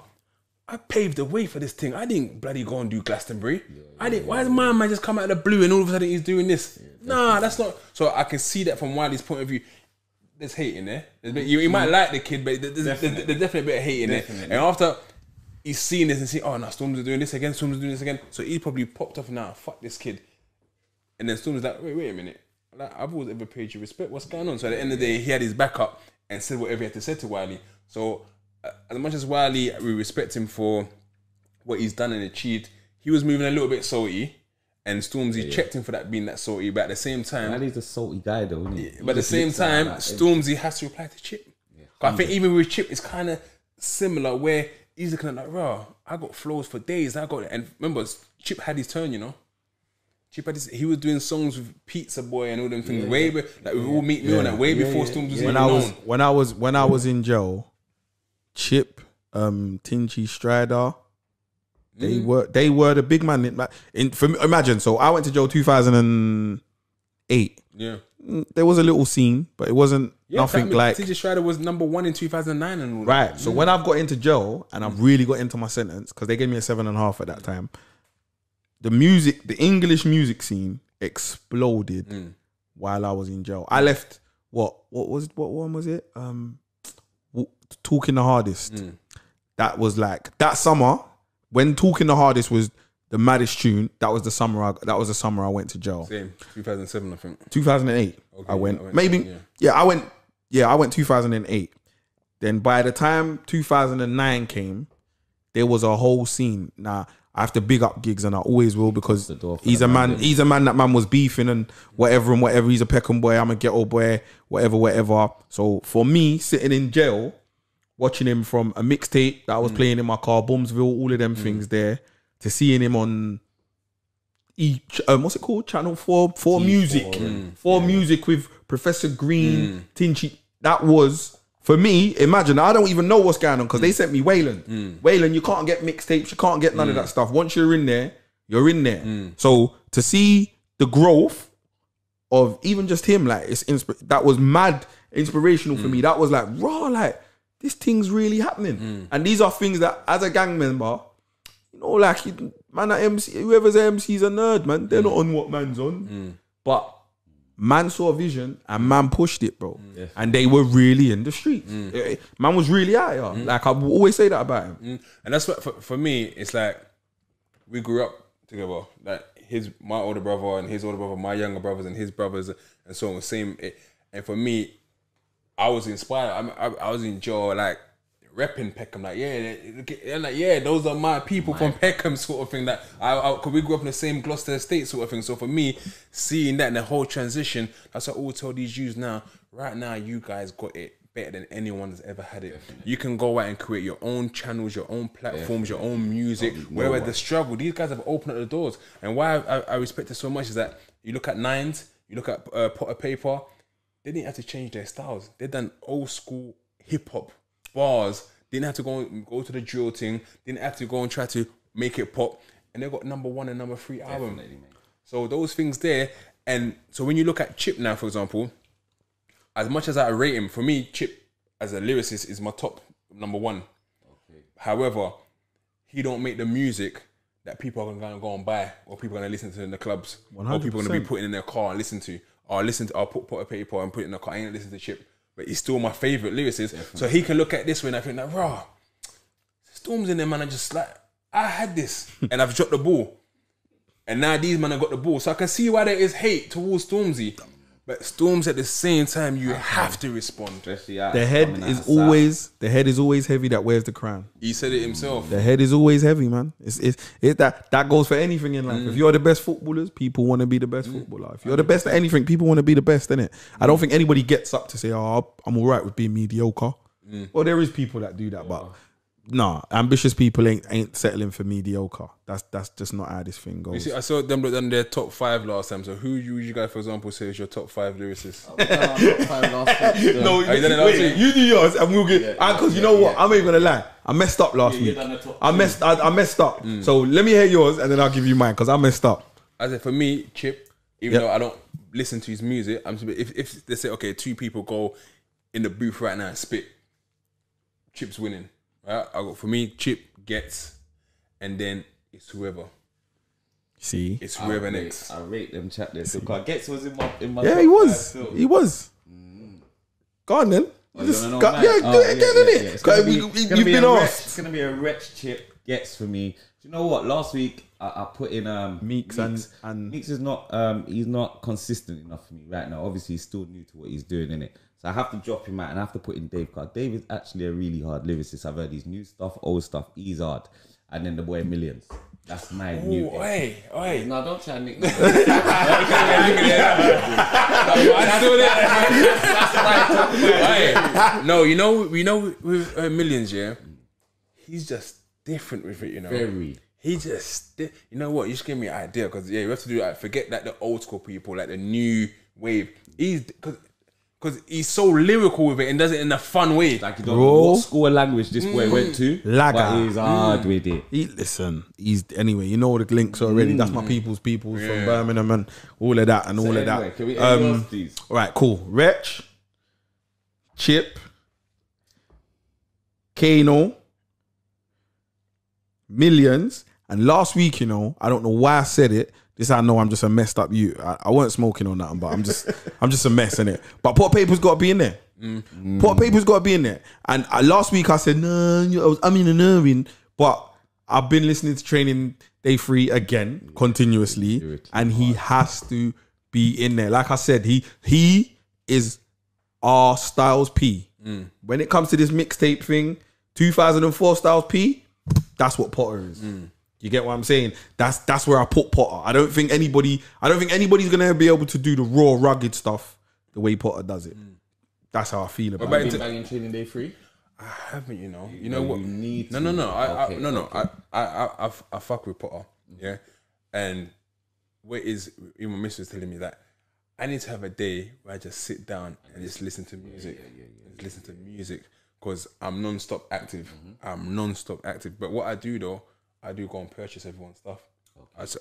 I paved the way for this thing. I didn't bloody go and do Glastonbury. I didn't. Why does my man just come out of the blue and all of a sudden he's doing this? nah, that's not. So I can see that from Wiley's point of view. There's hate in there. Bit- you, you might like the kid, but there's, there's, there's, Definitely. there's definitely a bit of hate in there. And after he's seen this and see, oh, now Storms are doing this again. Storms are doing this again. So he probably popped off now. Fuck this kid. And then Storms like, wait, wait a minute. Like, I've always ever paid you respect. What's going on? So at the end of the day, he had his backup and said whatever he had to say to Wiley. So uh, as much as Wiley, we respect him for what he's done and achieved. He was moving a little bit salty, and Stormzy checked him for that being that salty. But at the same time, Wiley's a salty guy though, isn't he? He but at the same like time, that. Stormzy has to reply to Chip. I think even with Chip, it's kind of similar where he's looking at like, raw. I got flows for days. I got it. And remember, Chip had his turn. You know, Chip had his. He was doing songs with Pizza Boy and all them things. way be- like we all meet me on that way before Stormzy was when I was known. when I was when I was in jail, Chip, um, Tinchy Stryder, they Mm. were they were the big man. In, in for me, imagine, so I went to jail two thousand and eight. Yeah. Mm, there was a little scene, but it wasn't Yeah, nothing that- like Tinchy Stryder was number one in 2009 and all that. right. So mm. when I've got into jail and I've mm. really got into my sentence because they gave me a seven and a half at that time, the music, the English music scene exploded while I was in jail. I left what what was what one was it? Um, talking the hardest. That was like that summer when talking the hardest was the maddest tune. That was the summer. I, that was the summer I went to jail. Same, 2007, I think. 2008. I went. I went maybe. then, yeah. yeah. I went. Yeah, I went 2008. Then by the time 2009 came, there was a whole scene. Now I have to big up Giggs, and I always will because The door he's a man, man. He's a man that man was beefing and whatever and whatever. He's a Peckham boy. I'm a ghetto boy. Whatever, whatever. So for me, sitting in jail, watching him from a mixtape that I Mm. was playing in my car, Boomsville, all of them mm. things there, to seeing him on each um, what's it called? Channel Four, Four Music, Four mm, Music with Professor Green, mm. Tinchy. That was for me. Imagine I don't even know what's going on because they sent me Wayland. Wayland, you can't get mixtapes, you can't get none of that stuff. Once you're in there, you're in there. So to see the growth of even just him, like it's insp- that was mad inspirational for me. That was like raw, like this thing's really happening. Mm. And these are things that as a gang member, you know, like man at MC, whoever's a MC is a nerd, man. They're mm. not on what man's on. Mm. But man saw a vision and man pushed it, bro. And they were really in the streets. Eh, eh, Man was really out here. Like I will always say that about him. Mm. And that's what for, for me. It's like we grew up together. Like his my older brother and his older brother, my younger brothers and his brothers, and so on. the Same. eh, And for me, I was inspired. I, I, I was in jaw like repping Peckham. Like yeah, and like yeah, those are my people from Peckham, [LAUGHS] sort of thing. That I, I cause we grew up in the same Gloucester estate, sort of thing. So for me, seeing that and the whole transition, that's what I always tell these youths now. Right now, you guys got it better than anyone has ever had it. You can go out and create your own channels, your own platforms, your own music. Wherever the struggle, these guys have opened up the doors. And why I, I respect it so much is that you look at Nines, you look at uh, Potter Payper, they didn't have to change their styles. They done old school hip hop bars. Didn't have to go go to the drill thing. Didn't have to go and try to make it pop. And they got number one and number three album. So those things there. And so when you look at Chip now, for example, as much as I rate him, for me, Chip as a lyricist is my top number one. Okay. However, he don't make the music that people are gonna go and buy, or people are gonna listen to in the clubs, One hundred. or people are gonna be putting in their car and listen to, or listen to, I'll put a paper and put it in the car. I ain't listen to Chip, but he's still my favorite lyricist. So he can look at this way and I think like, raw, Storms in there, man. I just like I had this, [LAUGHS] and I've dropped the ball. And now these men have got the ball. So I can see why there is hate towards Stormzy. But Storms at the same time, you have to respond. The head is always the head is always heavy that wears the crown. He said it himself. The head is always heavy, man. It's it's, it's that that goes for anything in life. If mm. you're the best footballers, people want to be the best mm. footballer. If you're the best at anything, people want to be the best in it. I don't think anybody gets up to say, "Oh, I'm all right with being mediocre." Mm. Well, there is people that do that, but nah, ambitious people ain't ain't settling for mediocre. That's that's just not how this thing goes. You see, I saw them done their top five last time. So who you, you guys, for example, say is your top five lyricists? [LAUGHS] Top five last week, still. [LAUGHS] No, you done it last wait, you do yours, and we'll get. Because ah, you know what, I'm not even gonna lie. I messed up last Yeah, week. done the top I messed. I, I messed up. Mm. So let me hear yours, and then I'll give you mine because I messed up. I said for me, Chip. Even Yep. though I don't listen to his music, I'm if if they say okay, two people go in the booth right now and spit, Chip's winning. Right? I got for me, Chip Giggs, and then it's whoever. See, It's I whoever rate- next. I rate them chat there. So Giggs was in my in my yeah, he was. five, so- He was. Go on then. Oh, Just know go- mine? yeah, Oh, do it again, innit? It's Cause gonna be- we- you've be been a wretch- asked. It's gonna be a wretch chip Giggs for me. Do you know what? Last week I, I put in um Meeks and- and- Meeks is not um he's not consistent enough for me right now. Obviously he's still new to what he's doing in it. So I have to drop him out and I have to put in Dave Card. Dave is actually a really hard lyricist. I've heard his new stuff, old stuff, he's hard. And then the boy M1llionz. That's my new. Ooh, oi, oi. No, don't try and nick [LAUGHS] Hey, no, you know, you know, with uh, M1llionz, yeah, he's just different with it, you know. Very. He just, you know what? You just gave me an idea because yeah, you have to do that. Forget that the old school people, like the new wave. He's because because he's so lyrical with it and does it in a fun way. Like you don't Bro. know what school of language this boy went to. Mm. Lager. But he's mm. hard with it. He, listen, he's anyway. You know the links already. That's my mm. people's peoples from Birmingham and all of that and all of anyway, that. can we end um, yours, please? All right, cool. Wretch, Chip, Kano, M1llionz, and last week, you know, I don't know why I said it. This I know I'm just a messed up you. I, I weren't smoking or nothing, but I'm just [LAUGHS] I'm just a mess in it. But Potter Payper's got to be in there. Mm-hmm. Pot paper's got to be in there. And uh, last week I said no, you- I was I'm in an Irving, but I've been listening to Training Day Three again continuously, and he has to be in there. Like I said, he he is our Styles P. Mm. When it comes to this mixtape thing, 2004 Styles P, that's what Potter is. Mm. You get what I'm saying? That's that's where I put Potter. I don't think anybody I don't think anybody's gonna be able to do the raw rugged stuff the way Potter does it. Mm. That's how I feel about about it. it? Been banging training day free. I haven't, you know. You No, know what? you need no, to. no, no. I, Okay, I no, no. I, I, I, I, I fuck with Potter. Mm. Yeah, and where is even my missus was telling me that I need to have a day where I just sit down and just listen to music, Just listen to music because I'm non-stop active. Mm-hmm. I'm non-stop active. But what I do though, I do go and purchase everyone's stuff.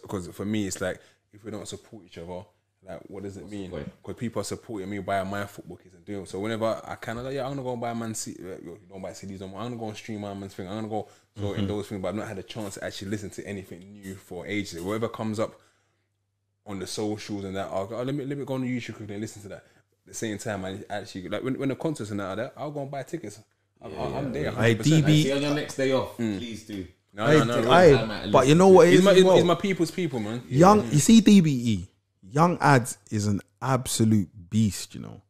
Because for me, it's like if we don't support each other, like what does it mean? Because people are supporting me buying my football kits and doing. So whenever I kind of like, yeah, I'm gonna go and buy man C. uh, You don't buy CDs no more. I'm gonna go and stream my man's thing. I'm gonna go so in those things, but I've not had a chance to actually listen to anything new for ages. Whatever comes up on the socials and that, I'll go, oh, let me let me go on YouTube quickly and listen to that. At the same time, I actually like when, when the concerts and that are there, I'll go and buy tickets. I'm, I'm there. Hey, 100%. DB on your next day off, please do. No, Hey, no, no, no. aye, time out and but you know what He's is my, he's, well? he's my people's people, man. Young, you see DBE, Young Adz is an absolute beast. You know,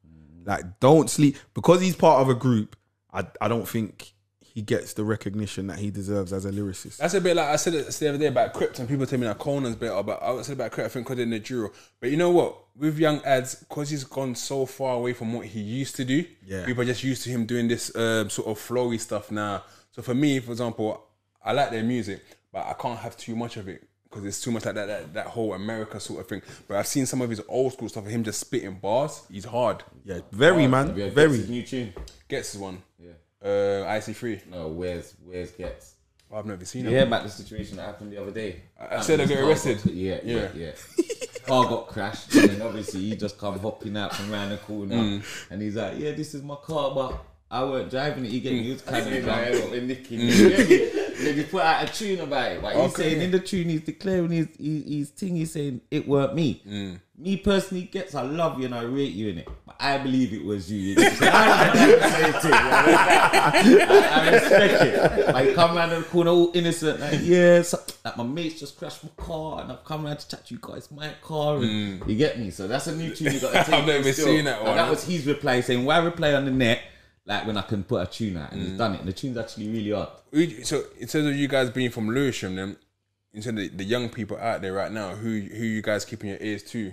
like don't sleep because he's part of a group. I I don't think he gets the recognition that he deserves as a lyricist. That's a bit like I said it the other day about Krept, and people tell me that Konan's better. But I said about Krept, I think because in the Duro. But you know what? With Young Adz, because he's gone so far away from what he used to do, Yeah. people are just used to him doing this um, sort of flowy stuff now. So for me, for example, I like their music, but I can't have too much of it because it's too much like that, that that whole America sort of thing. But I've seen some of his old school stuff of him just spitting bars. He's hard. Yeah, very man, Have you heard very. Giggs' new tune? Giggs his one. Yeah. Uh, IC3. No, where's where's Giggs? I've never seen You him. hear about the situation that happened the other day? I said I got Car arrested. yeah, yeah, Yeah. yeah. [LAUGHS] Car got crashed, and then obviously he just come hopping out from round the corner, Mm. and he's like, "Yeah, this is my car, but I weren't driving it. He get me, he was kind of Mm. Driving it, nicking it. Then he put out a tune about it, he's Okay. saying in the tune he's declaring his his, his thing. He's saying it weren't me. Mm. Me personally, Giggs I love you and I rate you in it, but I believe it was you. you know? So I don't have to say it to you, you know? I, I respect it. Like come around the corner all innocent, like yeah, so, like my mates just crashed my car and I've come around to chat to you guys, my car. And You get me? So that's a new tune you got to [LAUGHS] take. Mm. I've never still. seen that one. That was his reply saying, "Why reply on the net?" Like when I can put a tune out and Mm. done it, and the tune's actually really hard. So in terms of you guys being from Lewisham, then in terms of the young people out there right now, who who you guys keeping your ears to?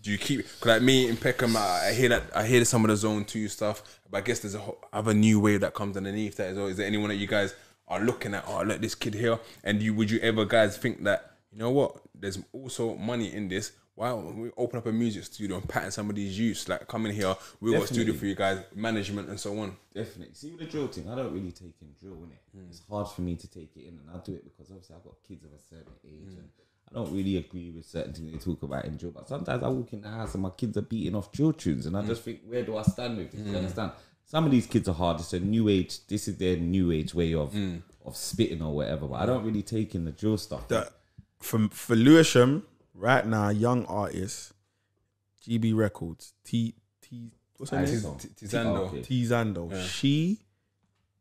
Do you keep 'cause like me in Peckham? I, I hear that I hear some of the zone two stuff, but I guess there's a whole other new wave that comes underneath that as well. Is there anyone that you guys are looking at? Oh, look, this kid here, and you would you ever guys think that you know what? There's also money in this. Why don't we open up a music studio and patent some of these youths? Like come in here, we've got a studio for you guys, management and so on. Definitely. See with the drill thing, I don't really take in drill in it. Hmm. It's hard for me to take it in, and I do it because obviously I've got kids of a certain age, hmm. and I don't really agree with certain things they talk about in drill. But sometimes I walk in the house and my kids are beating off drill tunes, and I hmm. just think, where do I stand with this? You hmm. understand? Some of these kids are hard. It's a new age. This is their new age way of of spitting or whatever. But I don't really take in the drill stuff. that for for Lewisham right now, young artists, GB Records, T T what's her Aye, name? so- T- Tizando. Okay. She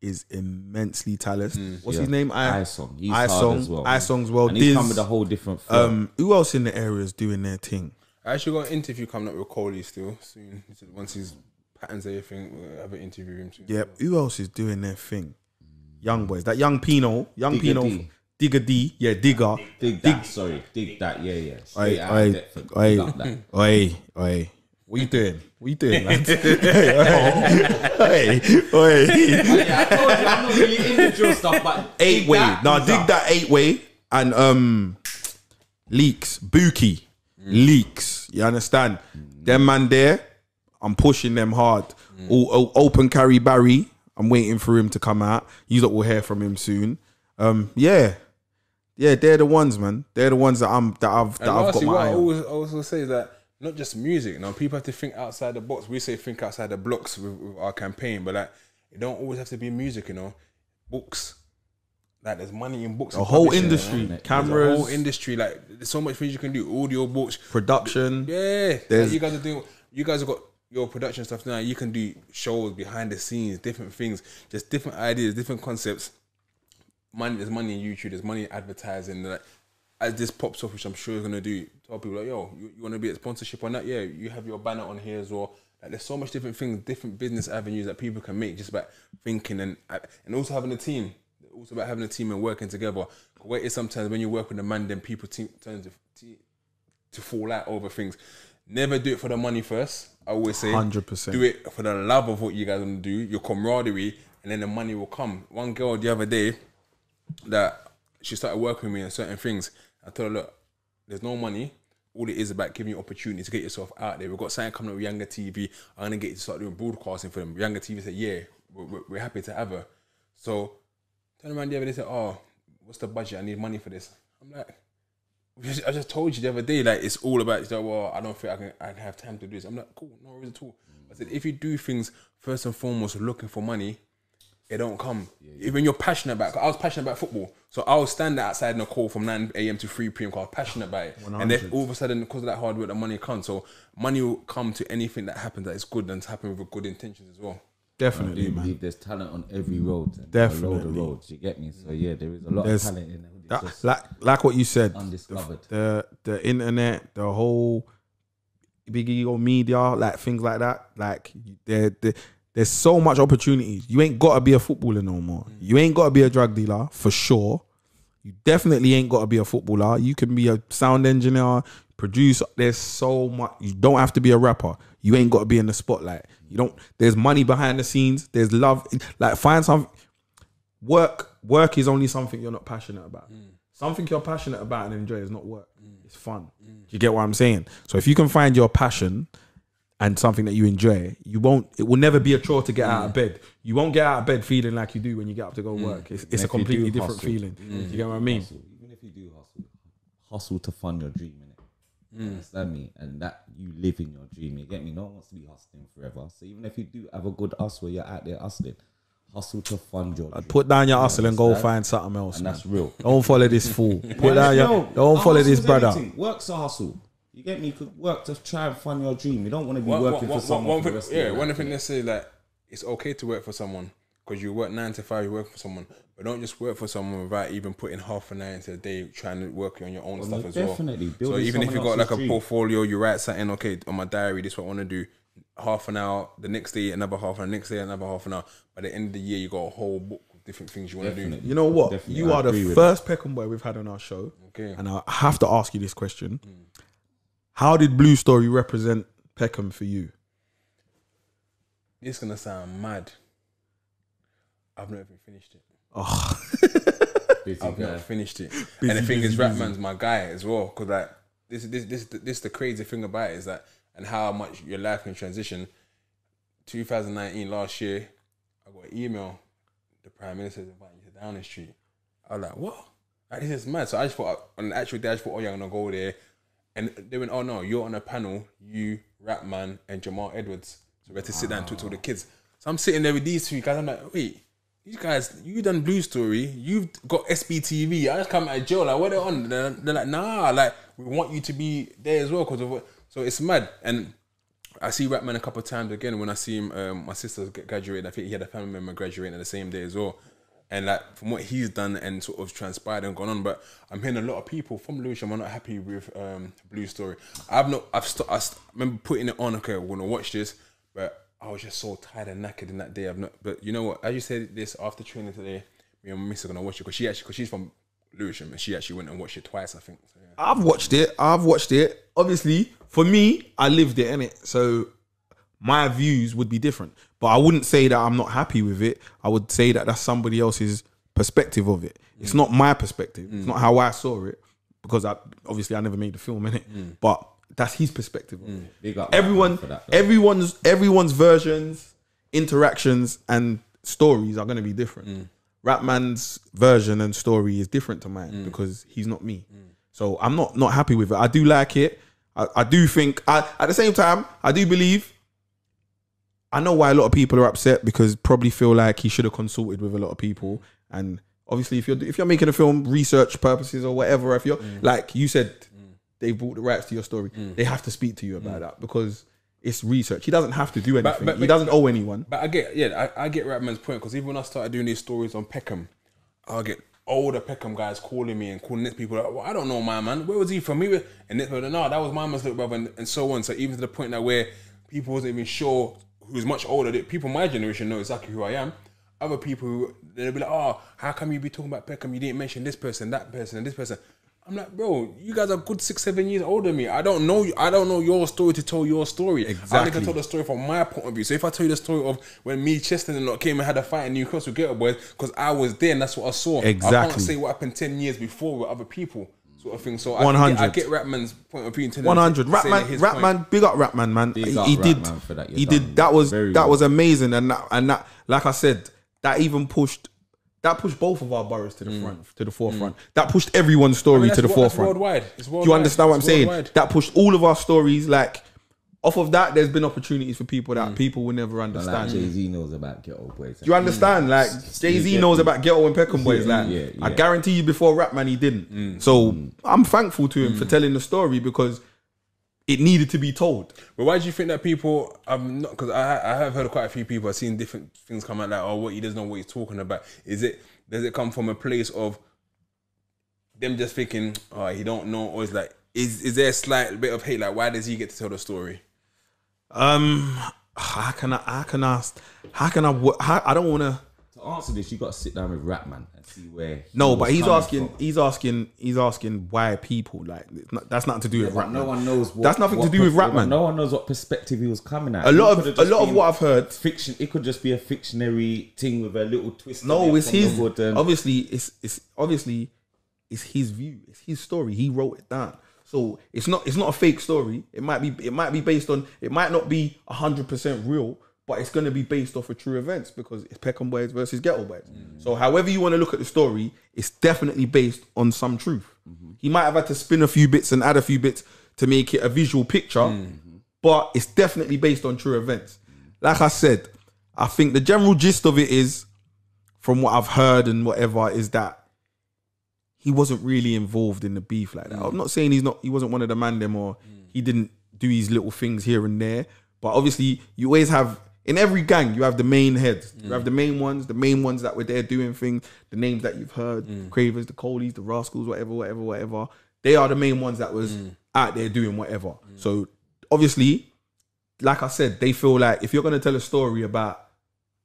is immensely talented. What's Yeah. his name? I iSong. He's I song. as well. I songs well. and he's Diz, come with a whole different. flow. um, who else in the area is doing their thing? I actually got an interview coming up with Coley still soon. He said Once his patterns everything, we'll have an interview with him soon. Yep. Who else is doing their thing? Young boys. That young Pino. Young Digger Pino. D. Digga D. Yeah, Digga. dig that. Sorry, dig that. Yeah, yeah. Oi, Straight out oi, of oi, up that. oi, oi. What you doing? What you doing, man? [LAUGHS] [LAUGHS] Oi, oi. [LAUGHS] yeah, I told you I'm not really into drill stuff, but Eight dig way. that Now dig up. that eight way and um leaks. Buki. Leaks. You understand? Them man there, I'm pushing them hard. All, all- open carry Barry. I'm waiting for him to come out. You lot will hear from him soon. Um, yeah. Yeah, they're the ones, man. They're the ones that I'm that I've that And I've got lastly, my what eye I always also say is that not just music. Now people have to think outside the box. We say think outside the blocks with, with our campaign, but like it don't always have to be music. You know, books. Like there's money in books. A whole industry, you know? There's a cameras, whole industry. Like there's so much things you can do. Audio books. production. Yeah, like you guys are doing. You guys have got your production stuff now. You can do shows behind the scenes, different things, just different ideas, different concepts. Money, there's money in YouTube. There's money in advertising. Like as this pops off, which I'm sure is gonna do, tell people like, yo, you, you want to be a sponsorship on that? Yeah, you have your banner on here as well. Like there's so much different things, different business avenues that people can make just about thinking and uh, and also having a team. Also about having a team and working together. Where sometimes when you work with a man, then people team turn to to fall out over things. Never do it for the money first. I always say 100%. Do it for the love of what you guys want to do, your camaraderie, and then the money will come. One girl the other day that she started working with me on certain things. I told her, look, there's no money, all it is about giving you opportunity to get yourself out there. We've got something coming up with Younger TV. I'm gonna get you to start doing broadcasting for them. Younger TV said, yeah, we're, we're, happy to have her. So turn around the other day said, oh, what's the budget? I need money for this. I'm like, I just told you the other day, like it's all about. Like, well, I don't think I can. I can have time to do this. I'm like, cool, no worries at all. I said, if you do things first and foremost looking for money, it don't come. Even you're passionate about. I was passionate about football, so I was standing outside in a call from 9 a.m. to 3 p.m. because I was passionate about it. And then all of a sudden, because of that hard work, the money comes. So money will come to anything that happens that is good and to happen with a good intentions as well. I Definitely, do man. believe there's talent on every road. and A load Definitely. of roads. You get me? So yeah, there is a lot There's- of talent in there. It's That, like like what you said, undiscovered. the the internet, the whole big ego media, like things like that. Like there, there there's so much opportunities. You ain't gotta be a footballer no more. You ain't gotta be a drug dealer for sure. You definitely ain't gotta be a footballer. You can be a sound engineer, producer. There's so much. You don't have to be a rapper. You ain't gotta be in the spotlight. You don't. There's money behind the scenes. There's love. Like find some work. Work is only something you're not passionate about. Mm. Something you're passionate about and enjoy is not work. Mm. It's fun. Mm. Do you get what I'm saying? So if you can find your passion and something that you enjoy, you won't. It will never be a chore to get out of bed. You won't get out of bed feeling like you do when you get up to go mm. work. It's, it's a completely different hustle, feeling. Mm. You get what I mean? hustle. Even if you do hustle, hustle to fund your dream, innit? You understand me? And that you live in your dream. You get me? No one wants to be hustling forever. So even if you do have a good hustle, you're out there hustling. Hustle to fund your dream. Put down your hustle and go find something else. and man. that's real. Don't follow this fool. [LAUGHS] Put down your. Don't follow this brother. everything. Work's a hustle. You get me? You could work to try and fund your dream. You don't want to be One- working one- for someone one for the thing- rest of yeah, your one life, thing innit? they say like it's okay to work for someone because you work nine to five, you work for someone, but don't just work for someone without even putting half an hour into the day trying to work on your own stuff no, as well. definitely. So even if you someone got like else's a dream. portfolio, you write something. Okay, on my diary, this is what I want to do. Half an hour, the next day another half, and the next day another half an hour. By the end of the year, you got a whole book of different things you want to do. You know what? Definitely, you I are the agree with first Peckham boy we've had on our show. Okay. And I have to ask you this question. Mm. How did Blue Story represent Peckham for you? This gonna sound mad. I've not even finished it. Oh, [LAUGHS] I've not finished it. Busy, and the thing busy, is, busy. Rapman's my guy as well. Cause like this, this, this, this, the crazy thing about it is that, and how much your life can transition. 2019 last year, I got an email. The Prime Minister is inviting you to Downing Street. I was like, what? Like, this is mad. So I just thought on the actual day, I just thought, oh, you're gonna go there. And they went, oh no, you're on a panel, you, Rapman, and Jamal Edwards. So we had to sit down and talk to all the kids. So I'm sitting there with these two guys. I'm like, wait, these guys, you done Blue Story, you've got SBTV. I just come out of jail. Like, what they on? They're, they're like, nah, like we want you to be there as well because of what. So it's mad. And I see Rapman a couple of times again. When I see him, um, my sister graduated. I think he had a family member graduating the same day as well. And like from what he's done and sort of transpired and gone on, but I'm hearing a lot of people from Lewisham are not happy with um, Blue Story. I've not. I've st- I st- remember putting it on. Okay, we're gonna watch this, but I was just so tired and knackered in that day. I've not. But you know what? As you said this after training today, me and miss are gonna watch it because she actually because she's from Lewisham and she actually went and watched it twice. I think. So, yeah. I've watched it. I've watched it. Obviously, for me, I lived it in it, so my views would be different. But I wouldn't say that I'm not happy with it. I would say that that's somebody else's perspective of it. It's not my perspective. It's not how I saw it because I obviously I never made the film in it. But that's his perspective. Of it. Big up Everyone, that. everyone's everyone's versions, interactions, and stories are going to be different. Rapman's version and story is different to mine because he's not me. So I'm not not happy with it. I do like it. I, I do think. I, at the same time, I do believe. I know why a lot of people are upset because probably feel like he should have consulted with a lot of people. And obviously, if you're if you're making a film research purposes or whatever, if you're mm. like you said, mm. they bought the rights to your story, mm. they have to speak to you about that because it's research. He doesn't have to do anything. but- he but- doesn't owe anyone. But I get, yeah, I, I get Rapman's point because even when I started doing these stories on Peckham, I'll get older Peckham guys calling me and calling next people. Like, well, I don't know my man. Where was he from? He was, and people, no, that was my man's little brother, and, and so on. So even to the point that where people wasn't even sure who's much older. People my generation know exactly who I am. Other people who they'll be like, oh, how come you be talking about Peckham? You didn't mention this person, that person, and this person. I'm like, bro, you guys are good six, seven years older than me. I don't know. I don't know your story to tell your story. I only Exactly. can tell the story from my point of view. So if I tell you the story of when me, Cheston, and lot came and had a fight in Newcastle Ghetto Boys, because I was there and that's what I saw. Exactly. I can't say what happened ten years before with other people. Sort of thing. So I, 100. Get, I get Rapman's point of view. in terms of One hundred. saying Rapman, point. Rapman, big up Rapman, man. Big he up he did. For that. He done did. That was very that well. was amazing, and that and that, like I said, that even pushed. That pushed both of our boroughs to the front, to the forefront. That pushed everyone's story Mm. I mean, to the that's forefront. worldwide. It's Do you understand what I'm It's saying? That pushed all of our stories. Like off of that, there's been opportunities for people that mm. people will never Like understand. Jay Z knows about Ghetto Boys. Do you understand? Mm. Like Jay Z get knows me. about Ghetto and Peckham Boys. Yeah, Like yeah, I guarantee you, before Rapman, he didn't. Mm. So I'm thankful to him for telling the story because it needed to be told. But why do you think that people? I'm not because I I have heard quite a few people. I've seen different things come out like, oh, what he doesn't know what he's talking about. Is it? Does it come from a place of them just thinking, oh, he don't know, or is like, is is there a slight bit of hate? Like, why does he get to tell the story? Um, how can I? How can I? How can I? How, I don't want to. To answer this, you got to sit down with Rapman and see where. he No, but he's asking. from. He's asking. He's asking why people like. not- That's nothing to do with But Rapman. no one knows. What, That's nothing to do with Rapman. No one knows what perspective he was coming at. a lot of a lot of what I've heard. fiction. It could just be a fictionary thing with a little twist. No, it's his. Obviously, it's it's obviously it's his view. It's his story. He wrote it down. So it's not it's not a fake story. It might be it might be based on it might not be hundred percent real, but it's gonna be based off of true events because it's Peckham Boys versus Ghetto Boys. Mm. So however you want to look at the story, it's definitely based on some truth. Mm-hmm. He might have had to spin a few bits and add a few bits to make it a visual picture, mm-hmm. but it's definitely based on true events. Like I said, I think the general gist of it is, from what I've heard and whatever, is that he wasn't really involved in the beef like that. I'm mm. not saying he's not he wasn't one of the man them or mm. he didn't do his little things here and there. But obviously you always have in every gang you have the main heads. You mm. have the main ones, the main ones that were there doing things, the names that you've heard, Cravers, the Coleys, the Rascals, whatever, whatever, whatever. They are the main ones that was out there doing whatever. So obviously, like I said, they feel like if you're gonna tell a story about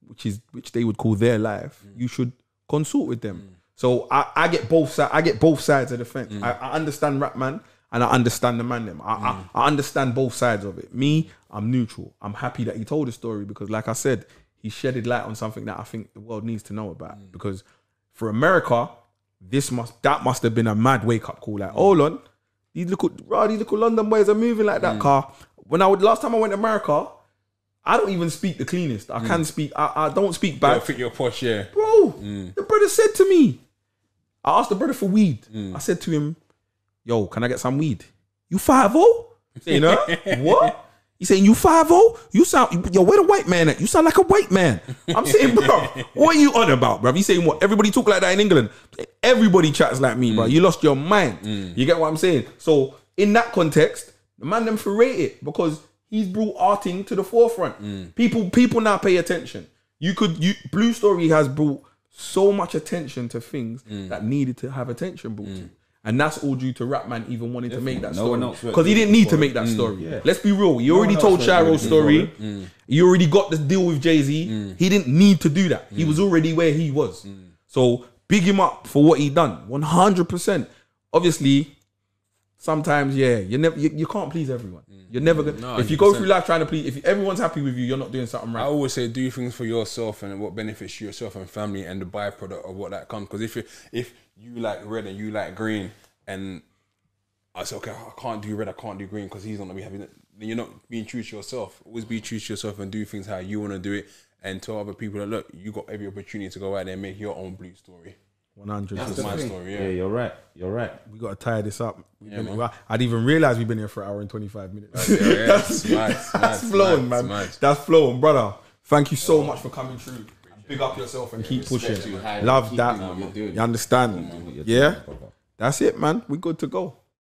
which is which they would call their life, you should consult with them. So I, I get both sides. I get both sides of the fence. Mm. I, I understand Rapman and I understand the man them. I, I, mm. I understand both sides of it. Me, I'm neutral. I'm happy that he told the story because, like I said, he shedded light on something that I think the world needs to know about. Mm. Because for America, this must that must have been a mad wake up call. Like, hold on, these little rah, these little London boys are moving like that car. When I would last time I went to America, I don't even speak the cleanest. I can mm. speak. I, I don't speak I back, think you're posh, yeah. bro. Mm. The brother said to me, I asked the brother for weed. Mm. I said to him, "Yo, can I get some weed? You five oh? You know [LAUGHS] what?" He's saying you five oh? You sound yo. Where the white man at? You sound like a white man. I'm saying, bro, [LAUGHS] what are you on about, bro? You saying what? Everybody talk like that in England. Everybody chats like me, bro. You lost your mind. You get what I'm saying? So in that context, the man them for rate it because he's brought arting to the forefront. Mm. People people now pay attention. You could you Blue Story has brought so much attention to things mm. that needed to have attention brought to. Mm. And that's all due to Rapman even wanting to make that No story. Because he didn't need to make that story. yeah. Let's be real. You already one told else Shiro's him story. before You already got the deal with Jay Z. He didn't need to do that. He was already where he was. So big him up for what he done. One hundred percent. Obviously, sometimes yeah, you never you, you can't please everyone. Mm. You're never mm. gonna. No, if you go through life trying to please, if everyone's happy with you, you're not doing something right. I always say do things for yourself and what benefits yourself and family and the byproduct of what that comes. Because if you if you like red and you like green and I say okay I can't do red I can't do green because he's not gonna be having then you're not being true to yourself. Always be true to yourself and do things how you want to do it and tell other people that look you got every opportunity to go out there and make your own blue story. One hundred That's my thing. story. Yeah, Yeah. you're right. You're right. We got to tie this up. We've Yeah, been- man. I didn't even realize we've been here for an hour and twenty five minutes. Yeah, yeah, it's [LAUGHS] mad, it's mad, That's it's [LAUGHS] flowing, mad, man. it's. That's flowing, brother. Thank you so much for coming through. Big up yourself and keep pushing. you. Love Keep that. you're doing. You understand? Yeah. doing. That's it, man. We're good to go.